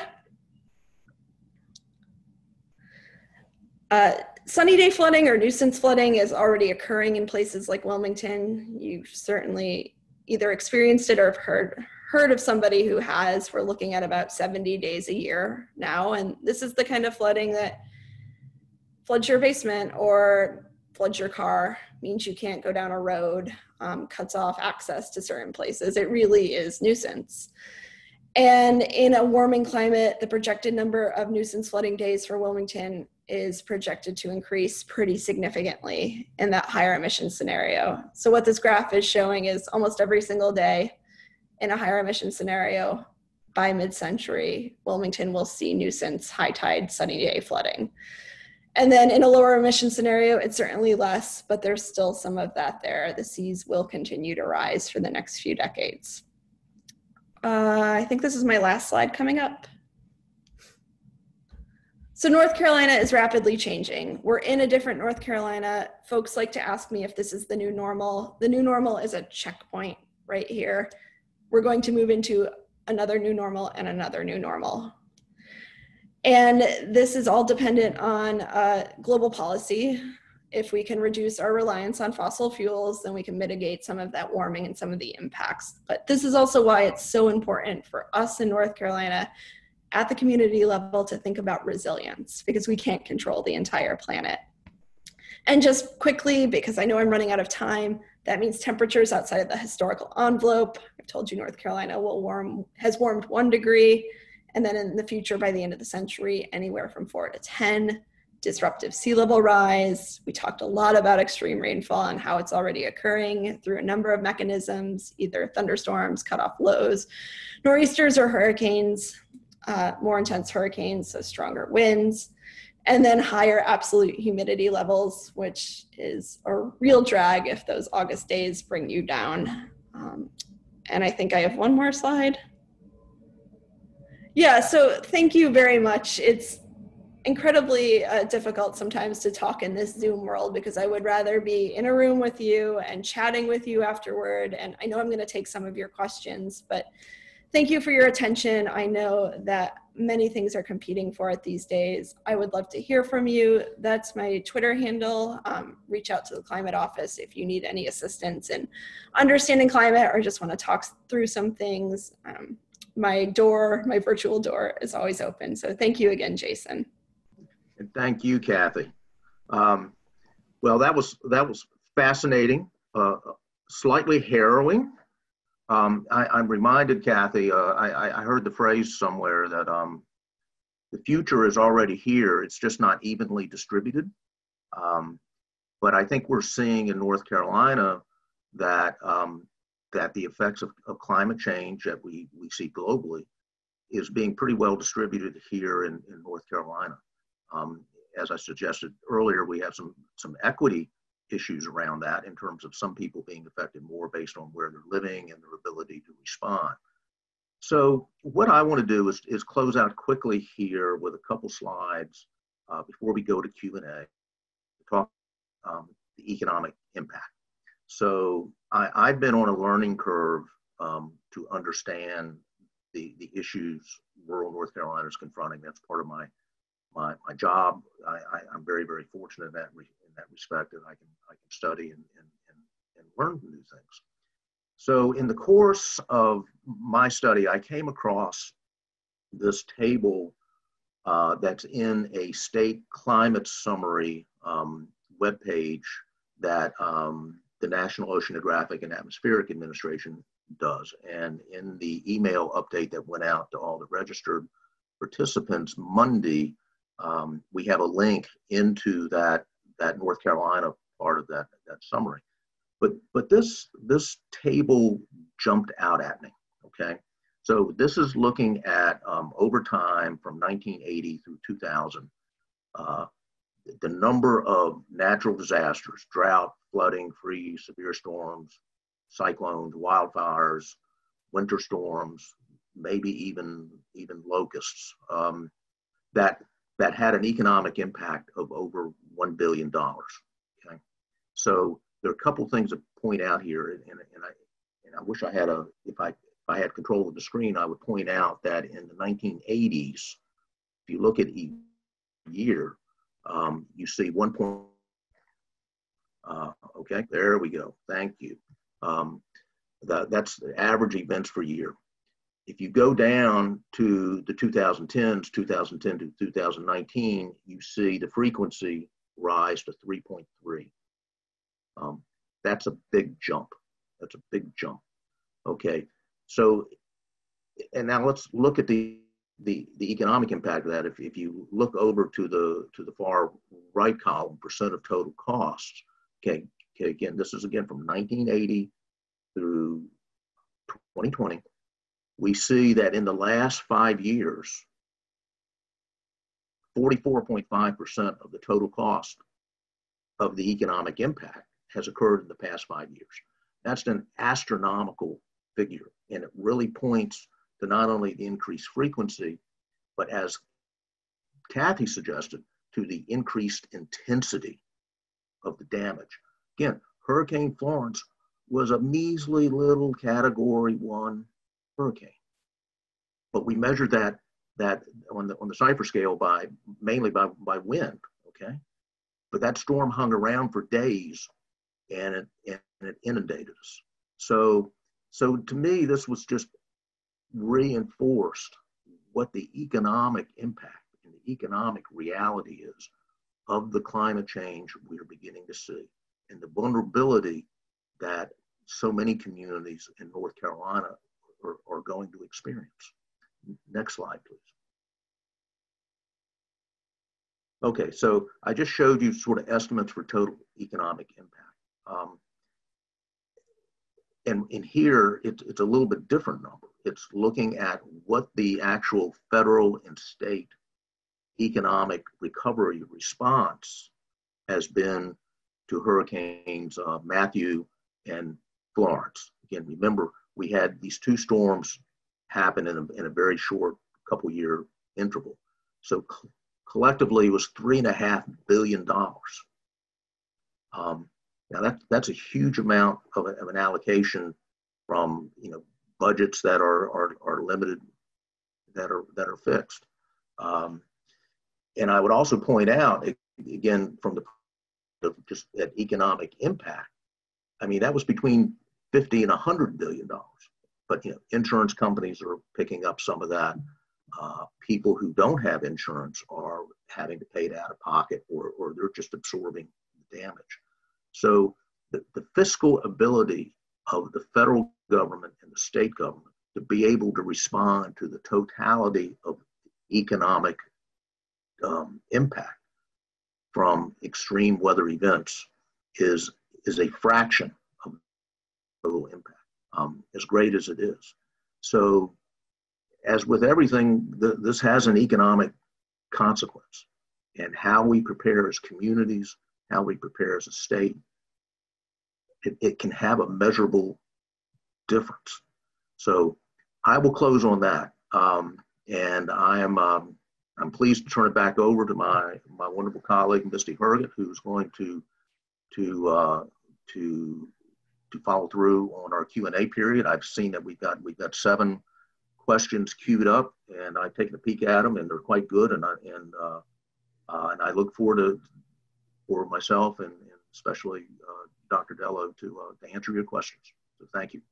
Uh, sunny day flooding or nuisance flooding is already occurring in places like Wilmington. You've certainly either experienced it or have heard, heard of somebody who has. We're looking at about 70 days a year now. And this is the kind of flooding that floods your basement or floods your car, means you can't go down a road, um, cuts off access to certain places. It really is nuisance. And in a warming climate, the projected number of nuisance flooding days for Wilmington is projected to increase pretty significantly in that higher emission scenario. So what this graph is showing is almost every single day in a higher emission scenario by mid-century, Wilmington will see nuisance high tide sunny day flooding. And then in a lower emission scenario, it's certainly less, but there's still some of that there. The seas will continue to rise for the next few decades. Uh, I think this is my last slide coming up. So North Carolina is rapidly changing. We're in a different North Carolina. Folks like to ask me if this is the new normal. The new normal is a checkpoint right here we're going to move into another new normal and another new normal. And this is all dependent on uh, global policy. If we can reduce our reliance on fossil fuels, then we can mitigate some of that warming and some of the impacts. But this is also why it's so important for us in North Carolina at the community level to think about resilience because we can't control the entire planet. And just quickly, because I know I'm running out of time, that means temperatures outside of the historical envelope. I've told you North Carolina will warm, has warmed one degree, and then in the future, by the end of the century, anywhere from four to 10. Disruptive sea level rise. We talked a lot about extreme rainfall and how it's already occurring through a number of mechanisms, either thunderstorms, cutoff lows, nor'easters, or hurricanes, uh, more intense hurricanes, so stronger winds and then higher absolute humidity levels, which is a real drag if those August days bring you down. Um, and I think I have one more slide. Yeah, so thank you very much. It's incredibly uh, difficult sometimes to talk in this Zoom world because I would rather be in a room with you and chatting with you afterward. And I know I'm going to take some of your questions, but thank you for your attention. I know that many things are competing for it these days. I would love to hear from you. That's my Twitter handle. Um, reach out to the climate office if you need any assistance in understanding climate or just want to talk through some things. Um, my door, my virtual door is always open. So thank you again, Jason. And thank you, Kathy. Um, well, that was that was fascinating, uh, slightly harrowing, um, I, am reminded, Kathy, uh, I, I, heard the phrase somewhere that um, the future is already here. It's just not evenly distributed. Um, but I think we're seeing in North Carolina that um, that the effects of, of, climate change that we, we see globally is being pretty well distributed here in, in North Carolina. Um, as I suggested earlier, we have some some equity issues around that in terms of some people being affected more based on where they're living and their ability to respond. So what I want to do is, is close out quickly here with a couple slides uh, before we go to Q&A to talk um, the economic impact. So I, I've been on a learning curve um, to understand the, the issues rural North Carolina is confronting. That's part of my my, my job. I, I, am very, very fortunate in that, re, in that respect that I can, I can study and, and, and, and learn new things. So in the course of my study, I came across this table uh, that's in a state climate summary um, webpage that um, the National Oceanographic and Atmospheric Administration does. And in the email update that went out to all the registered participants Monday, um, we have a link into that that North Carolina part of that that summary. But but this this table jumped out at me. Okay, so this is looking at um, over time from 1980 through 2000. Uh, the number of natural disasters, drought, flooding, freeze, severe storms, cyclones, wildfires, winter storms, maybe even even locusts um, that that had an economic impact of over $1 billion. Okay. So there are a couple things to point out here, and, and, I, and I wish I had a, if I, if I had control of the screen, I would point out that in the 1980s, if you look at each year, um, you see one point, uh, okay, there we go, thank you. Um, that, that's the average events per year if you go down to the 2010s, 2010 to 2019, you see the frequency rise to 3.3. Um, that's a big jump. That's a big jump. Okay, so and now let's look at the the, the economic impact of that. If, if you look over to the to the far right column, percent of total costs. Okay, okay. Again, this is again from 1980 through 2020 we see that in the last five years, 44.5% of the total cost of the economic impact has occurred in the past five years. That's an astronomical figure, and it really points to not only the increased frequency, but as Kathy suggested, to the increased intensity of the damage. Again, Hurricane Florence was a measly little category one hurricane. But we measured that that on the on the Saffir scale by mainly by by wind. Okay, but that storm hung around for days, and it and it inundated us. So so to me, this was just reinforced what the economic impact and the economic reality is of the climate change we're beginning to see and the vulnerability that so many communities in North Carolina are, are going to experience. Next slide, please. Okay, so I just showed you sort of estimates for total economic impact. Um, and in here, it's, it's a little bit different number. It's looking at what the actual federal and state economic recovery response has been to hurricanes uh, Matthew and Florence. Again, remember, we had these two storms happen in a, in a very short couple year interval. So co- collectively, it was three and a half billion dollars. Um, now that that's a huge amount of, a, of, an allocation from you know budgets that are are, are limited, that are that are fixed. Um, and I would also point out again from the just that economic impact. I mean that was between 50 and 100 billion dollars. But you know, insurance companies are picking up some of that. Uh, people who don't have insurance are having to pay it out of pocket, or, or they're just absorbing the damage. So the, the fiscal ability of the federal government and the state government to be able to respond to the totality of economic um, impact from extreme weather events is is a fraction of total impact um, as great as it is. So, as with everything, the, this has an economic consequence. And how we prepare as communities, how we prepare as a state, it, it can have a measurable difference. So, I will close on that. Um, and I am um, I'm pleased to turn it back over to my my wonderful colleague Misty Herget, who's going to to uh, to to follow through on our Q&A period. I've seen that we've got we've got seven questions queued up, and I've taken a peek at them, and they're quite good. And I and uh, uh, and I look forward to for myself and, and especially uh, Dr. Dello to uh, to answer your questions. So thank you.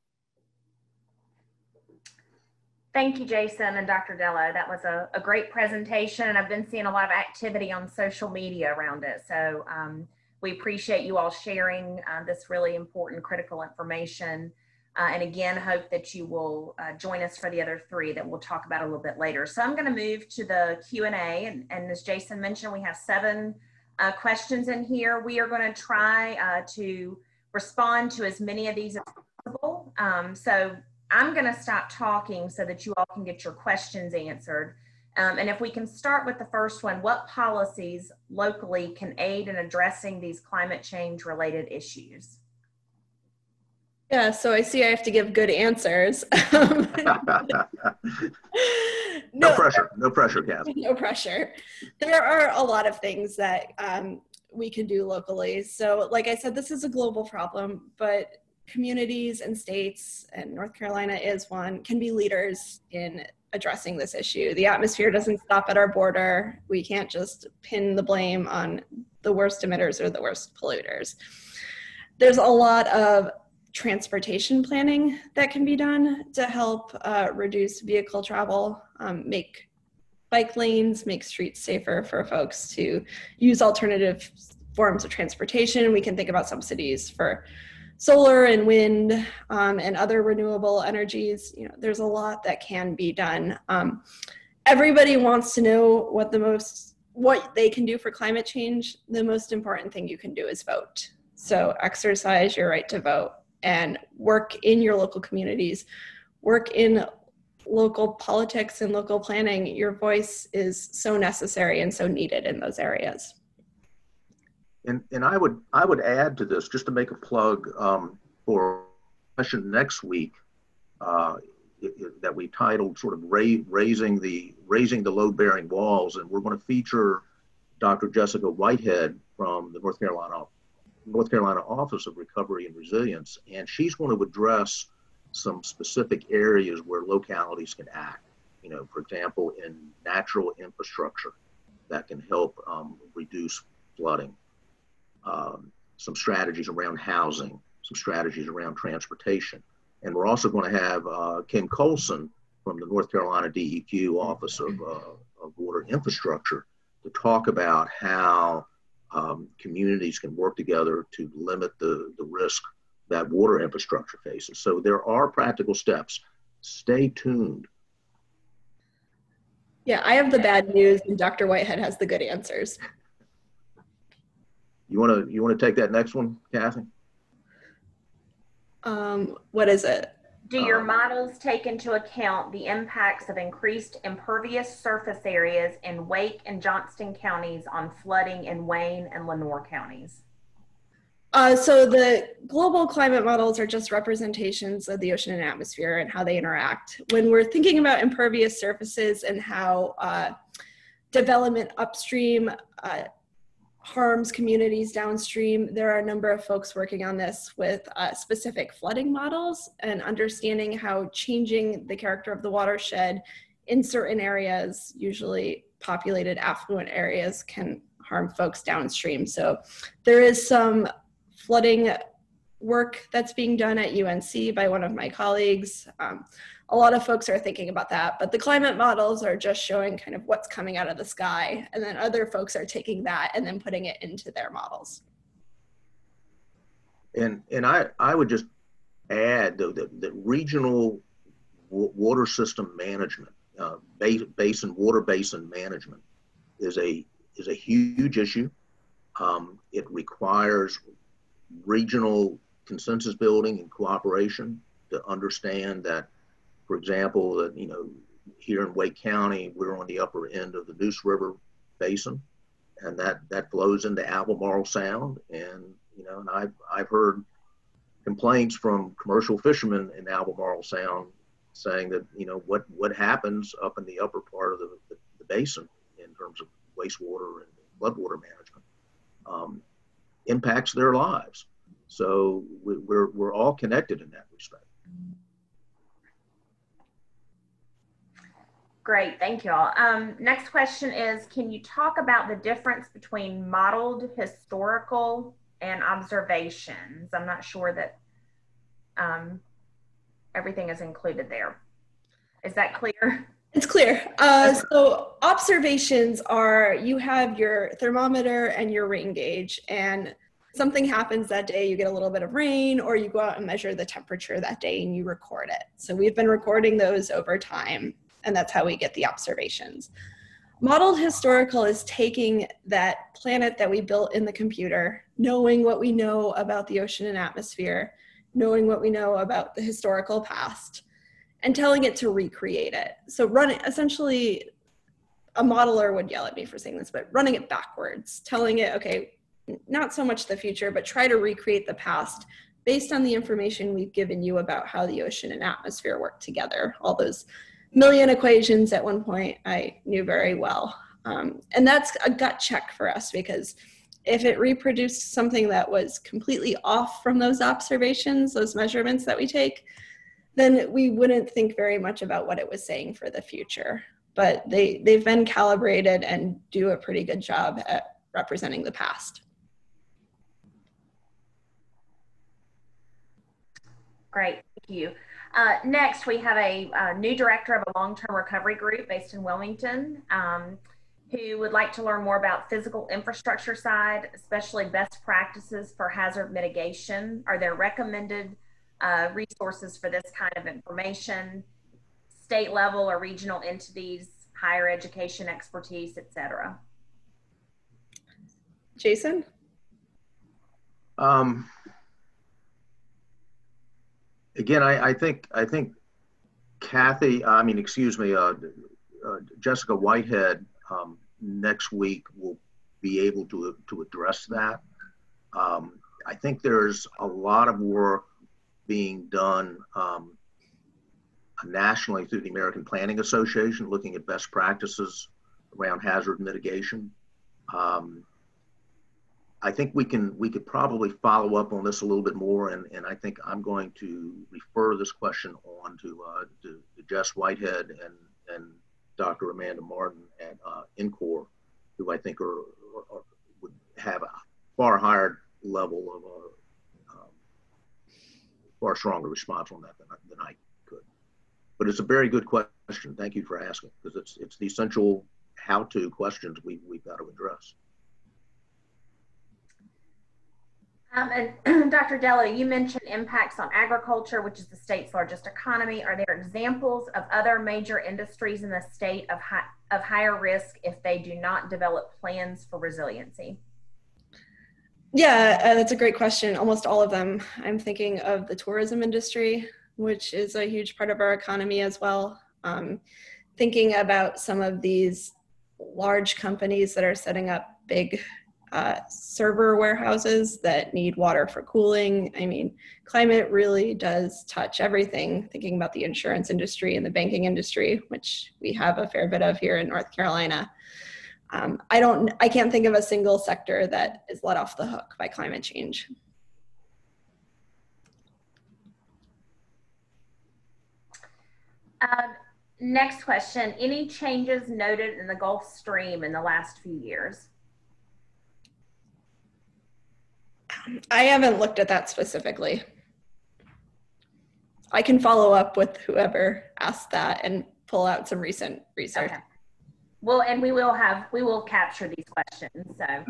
Thank you, Jason and Dr. Dello. That was a, a great presentation, and I've been seeing a lot of activity on social media around it. So um, we appreciate you all sharing uh, this really important critical information. Uh, and again, hope that you will uh, join us for the other three that we'll talk about a little bit later. So I'm going to move to the Q&A. And, and, as Jason mentioned, we have seven uh, questions in here. We are going to try uh, to respond to as many of these as possible. Um, so I'm going to stop talking so that you all can get your questions answered. Um, and if we can start with the first one, what policies locally can aid in addressing these climate change related issues? Yeah, so I see I have to give good answers. <laughs> no, no, pressure, no pressure, Kath. <laughs> No pressure. There are a lot of things that um, we can do locally. So, like I said, this is a global problem, but communities and states, and North Carolina is one, can be leaders in addressing this issue. The atmosphere doesn't stop at our border. We can't just pin the blame on the worst emitters or the worst polluters. There's a lot of transportation planning that can be done to help uh, reduce vehicle travel, um, make bike lanes, make streets safer for folks to use alternative forms of transportation. We can think about subsidies for solar and wind um, and other renewable energies. You know, there's a lot that can be done. Um, everybody wants to know what the most what they can do for climate change. The most important thing you can do is vote. So exercise your right to vote and work in your local communities, work in local politics and local planning. Your voice is so necessary and so needed in those areas. And, and I would I would add to this just to make a plug um, for session next week uh, it, it, that we titled sort of ra- raising the raising the load bearing walls, and we're going to feature Dr. Jessica Whitehead from the North Carolina North Carolina Office of Recovery and Resilience, and she's going to address some specific areas where localities can act. You know, for example, in natural infrastructure that can help um, reduce flooding um, some strategies around housing, some strategies around transportation. And we're also going to have uh, Kim Colson from the North Carolina DEQ Office of, uh, of Water Infrastructure to talk about how um, communities can work together to limit the, the risk that water infrastructure faces. So there are practical steps. Stay tuned. Yeah, I have the bad news, and Dr. Whitehead has the good answers. You want to you want to take that next one, Kathy? Um, what is it? Do your um, models take into account the impacts of increased impervious surface areas in Wake and Johnston counties on flooding in Wayne and Lenoir counties? Uh, so the global climate models are just representations of the ocean and atmosphere and how they interact. When we're thinking about impervious surfaces and how uh, development upstream uh, harms communities downstream. There are a number of folks working on this with uh, specific flooding models and understanding how changing the character of the watershed in certain areas, usually populated affluent areas, can harm folks downstream. So there is some flooding work that's being done at UNC by one of my colleagues. Um, a lot of folks are thinking about that, but the climate models are just showing kind of what's coming out of the sky. And then other folks are taking that and then putting it into their models. And, and I, I would just add that, that, that regional water system management, uh, basin, water basin management is a, is a huge issue. Um, it requires regional consensus building and cooperation to understand that for example, that you know here in Wake County, we're on the upper end of the Neuse River Basin, and that that flows into Albemarle Sound. And you know, and I've I've heard complaints from commercial fishermen in Albemarle Sound saying that you know what what happens up in the upper part of the, the, the basin in terms of wastewater and floodwater management um, impacts their lives. So we- we're, we're all connected in that respect. Great, thank you all. Um, next question is, can you talk about the difference between modeled historical and observations? I'm not sure that um, everything is included there. Is that clear? It's clear. Uh, so observations are you have your thermometer and your rain gauge, and something happens that day, you get a little bit of rain, or you go out and measure the temperature that day and you record it. So we've been recording those over time, and that's how we get the observations. Modeled historical is taking that planet that we built in the computer, knowing what we know about the ocean and atmosphere, knowing what we know about the historical past, and telling it to recreate it. So running essentially a modeler would yell at me for saying this, but running it backwards, telling it, okay, not so much the future, but try to recreate the past based on the information we've given you about how the ocean and atmosphere work together. All those million equations at one point I knew very well. Um, and that's a gut check for us because if it reproduced something that was completely off from those observations, those measurements that we take, then we wouldn't think very much about what it was saying for the future. But they, they've been calibrated and do a pretty good job at representing the past. Great, thank you. Uh, next, we have a, a, new director of a long-term recovery group based in Wilmington um, who would like to learn more about physical infrastructure side, especially best practices for hazard mitigation. Are there recommended uh, resources for this kind of information, state level or regional entities, higher education expertise, etc.? Jason? Um, again, I, I, think I think Kathy, I mean, excuse me, uh, uh, Jessica Whitehead um, next week will be able to to address that. Um, I think there's a lot of work being done um, nationally through the American Planning Association, looking at best practices around hazard mitigation. Um, I think we can we could probably follow up on this a little bit more, and, and I think I'm going to refer this question on to, uh, to, to Jess Whitehead and and Dr. Amanda Martin at uh, who I think are, are, are, would have a far higher level of a uh, um, far stronger response on that than, than I could. But it's a very good question. Thank you for asking because it's it's the essential how-to questions we we've got to address. Um, and <clears throat> Dr. Dello, you mentioned impacts on agriculture, which is the state's largest economy. Are there examples of other major industries in the state of, high, of higher risk if they do not develop plans for resiliency? Yeah, uh, that's a great question. Almost all of them. I'm thinking of the tourism industry, which is a huge part of our economy as well. Um, thinking about some of these large companies that are setting up big uh, server warehouses that need water for cooling. I mean, climate really does touch everything, thinking about the insurance industry and the banking industry, which we have a fair bit of here in North Carolina. Um, I don't, I can't think of a single sector that is let off the hook by climate change. Um, next question, any changes noted in the Gulf Stream in the last few years? I haven't looked at that specifically. I can follow up with whoever asked that and pull out some recent research. Okay. Well, and we will have, we will capture these questions so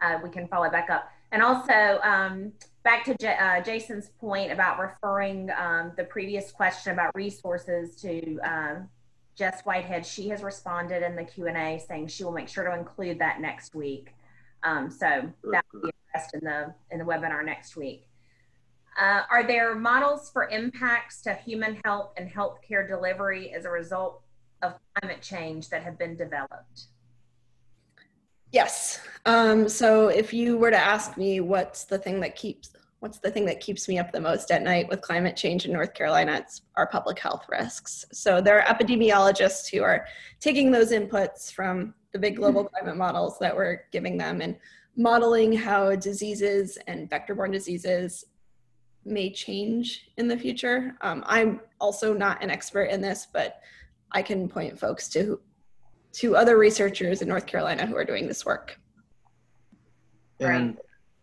uh, we can follow back up. And also, um, back to J uh, Jason's point about referring um, the previous question about resources to um, Jess Whitehead, she has responded in the Q&A saying she will make sure to include that next week. Um, so that will be addressed in the, in the webinar next week. Uh, are there models for impacts to human health and healthcare delivery as a result of climate change that have been developed? Yes. Um, so if you were to ask me what's the thing that keeps what's the thing that keeps me up the most at night with climate change in North Carolina, it's our public health risks. So there are epidemiologists who are taking those inputs from the big global climate models that we're giving them and modeling how diseases and vector-borne diseases may change in the future. Um, I'm also not an expert in this, but I can point folks to to other researchers in North Carolina who are doing this work. And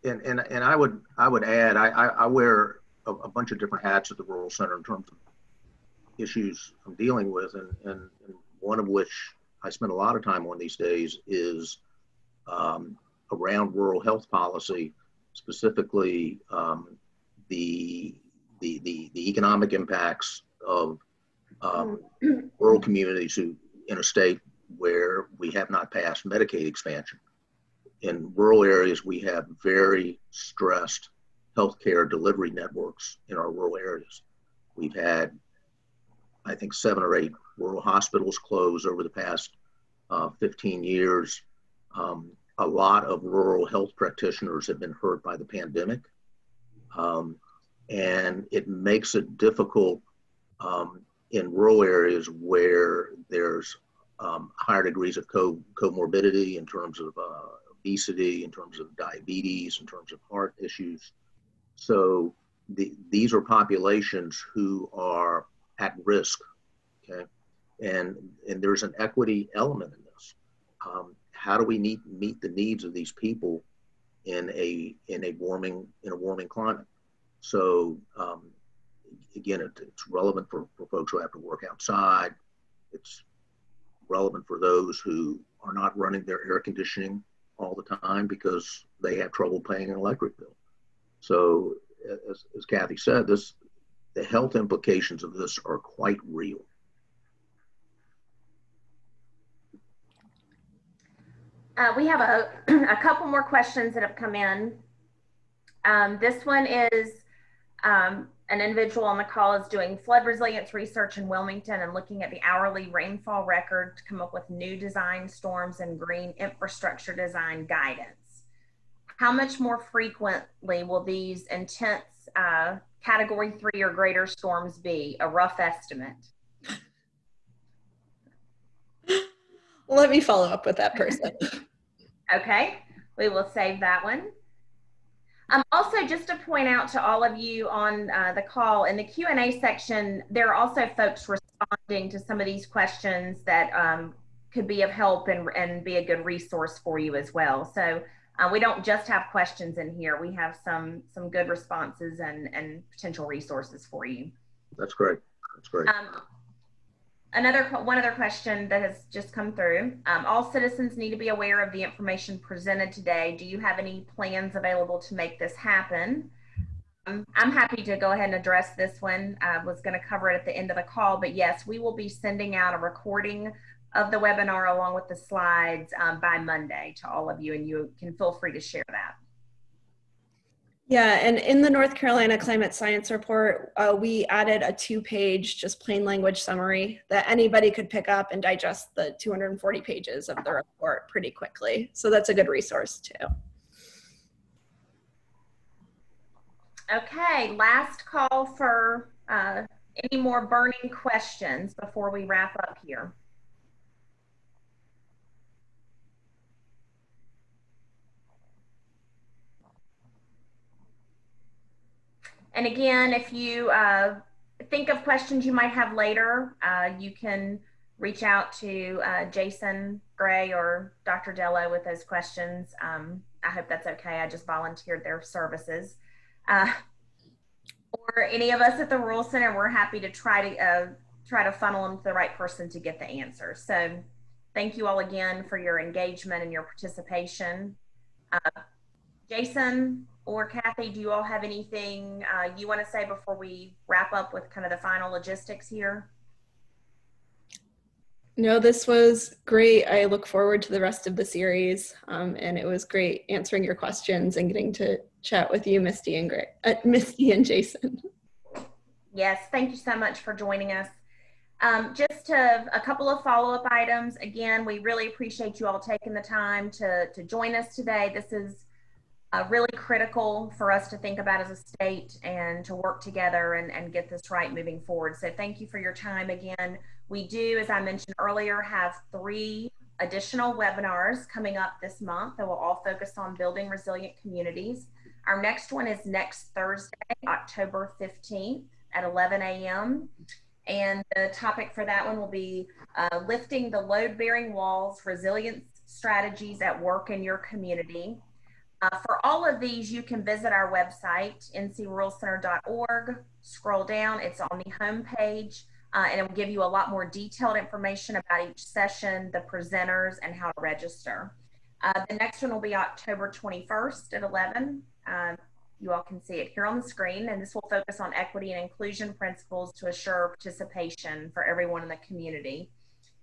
and and, and I would I would add I I, I wear a, a, bunch of different hats at the Rural Center in terms of issues I'm dealing with, and, and, and one of which I spend a lot of time on these days is um, around rural health policy, specifically um, the, the, the, the, economic impacts of um, rural communities who, in a state where we have not passed Medicaid expansion. In rural areas, we have very stressed healthcare delivery networks in our rural areas. We've had, I think, seven or eight rural hospitals close over the past uh, 15 years. Um, a lot of rural health practitioners have been hurt by the pandemic. Um, and it makes it difficult um, in rural areas where there's um, higher degrees of co- comorbidity in terms of uh, obesity, in terms of diabetes, in terms of heart issues. So the, these are populations who are at risk, okay? And, and there's an equity element in this. Um, how do we meet, meet the needs of these people in a, in a warming, in a warming climate? So um, again, it, it's relevant for, for folks who have to work outside. It's relevant for those who are not running their air conditioning all the time because they have trouble paying an electric bill. So, as, as Kathy said, this the health implications of this are quite real. Uh, we have a, <clears throat> a couple more questions that have come in. Um, this one is um, an individual on the call is doing flood resilience research in Wilmington and looking at the hourly rainfall record to come up with new design storms and green infrastructure design guidance how much more frequently will these intense uh, category three or greater storms be? A rough estimate. Let me follow up with that person. <laughs> okay, we will save that one. Um, also, just to point out to all of you on uh, the call in the Q and A section, there are also folks responding to some of these questions that um, could be of help and, and be a good resource for you as well. So uh, we don't just have questions in here. We have some some good responses and and potential resources for you. That's great. That's great. Um, another one other question that has just come through. Um, all citizens need to be aware of the information presented today. Do you have any plans available to make this happen? Um, I'm happy to go ahead and address this one. I was going to cover it at the end of the call, but yes, we will be sending out a recording of the webinar along with the slides um, by Monday to all of you, and you can feel free to share that. Yeah, and in the North Carolina Climate Science Report, uh, we added a two page, just plain language summary that anybody could pick up and digest the 240 pages of the report pretty quickly. So that's a good resource too. Okay, last call for uh, any more burning questions before we wrap up here. And again, if you uh, think of questions you might have later, uh, you can reach out to uh, Jason Gray or Dr. Dello with those questions. Um, I hope that's okay. I just volunteered their services. Uh, or any of us at the Rural Center, we're happy to try to uh, try to funnel them to the right person to get the answer. So thank you all again for your engagement and your participation. Uh, Jason, or Kathy, do you all have anything uh, you want to say before we wrap up with kind of the final logistics here? No, this was great. I look forward to the rest of the series, um, and it was great answering your questions and getting to chat with you, Misty and Gray, uh, <laughs> Misty and Jason. Yes, thank you so much for joining us. Um, just to, a couple of follow-up items. Again, we really appreciate you all taking the time to to join us today. This is uh, really critical for us to think about as a state and to work together and, and get this right moving forward. So thank you for your time again. We do, as I mentioned earlier, have three additional webinars coming up this month that will all focus on building resilient communities. Our next one is next Thursday, October 15th at 11 a.m. And the topic for that one will be uh, lifting the load bearing walls, resilience strategies at work in your community. Uh, for all of these, you can visit our website, ncruralcenter.org. Scroll down, it's on the homepage, uh, and it will give you a lot more detailed information about each session, the presenters, and how to register. Uh, the next one will be October 21st at 11. Um, you all can see it here on the screen, and this will focus on equity and inclusion principles to assure participation for everyone in the community.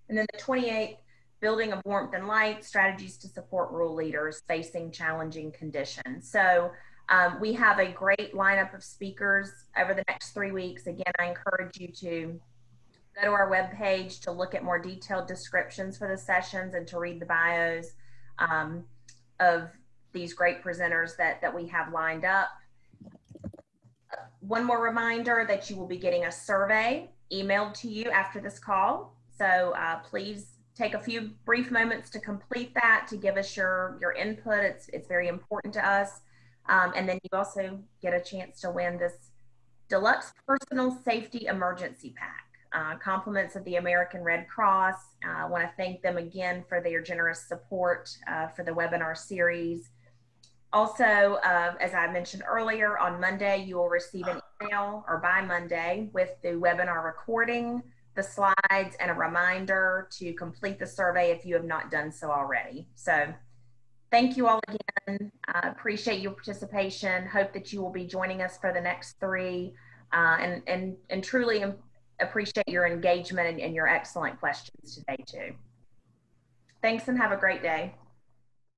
And then the 28th, building of warmth and light, strategies to support rural leaders facing challenging conditions. So um, we have a great lineup of speakers over the next three weeks. Again, I encourage you to go to our webpage to look at more detailed descriptions for the sessions and to read the bios um, of these great presenters that, that we have lined up. One more reminder that you will be getting a survey emailed to you after this call. So uh, please take a few brief moments to complete that, to give us your, your input. It's, it's very important to us. Um, and then you also get a chance to win this deluxe personal safety emergency pack. Uh, compliments of the American Red Cross. Uh, I want to thank them again for their generous support uh, for the webinar series. Also, uh, as I mentioned earlier, on Monday, you will receive an email or by Monday with the webinar recording, the slides, and a reminder to complete the survey if you have not done so already. So thank you all again. I appreciate your participation. Hope that you will be joining us for the next three uh, and, and, and truly appreciate your engagement and, and your excellent questions today too. Thanks and have a great day.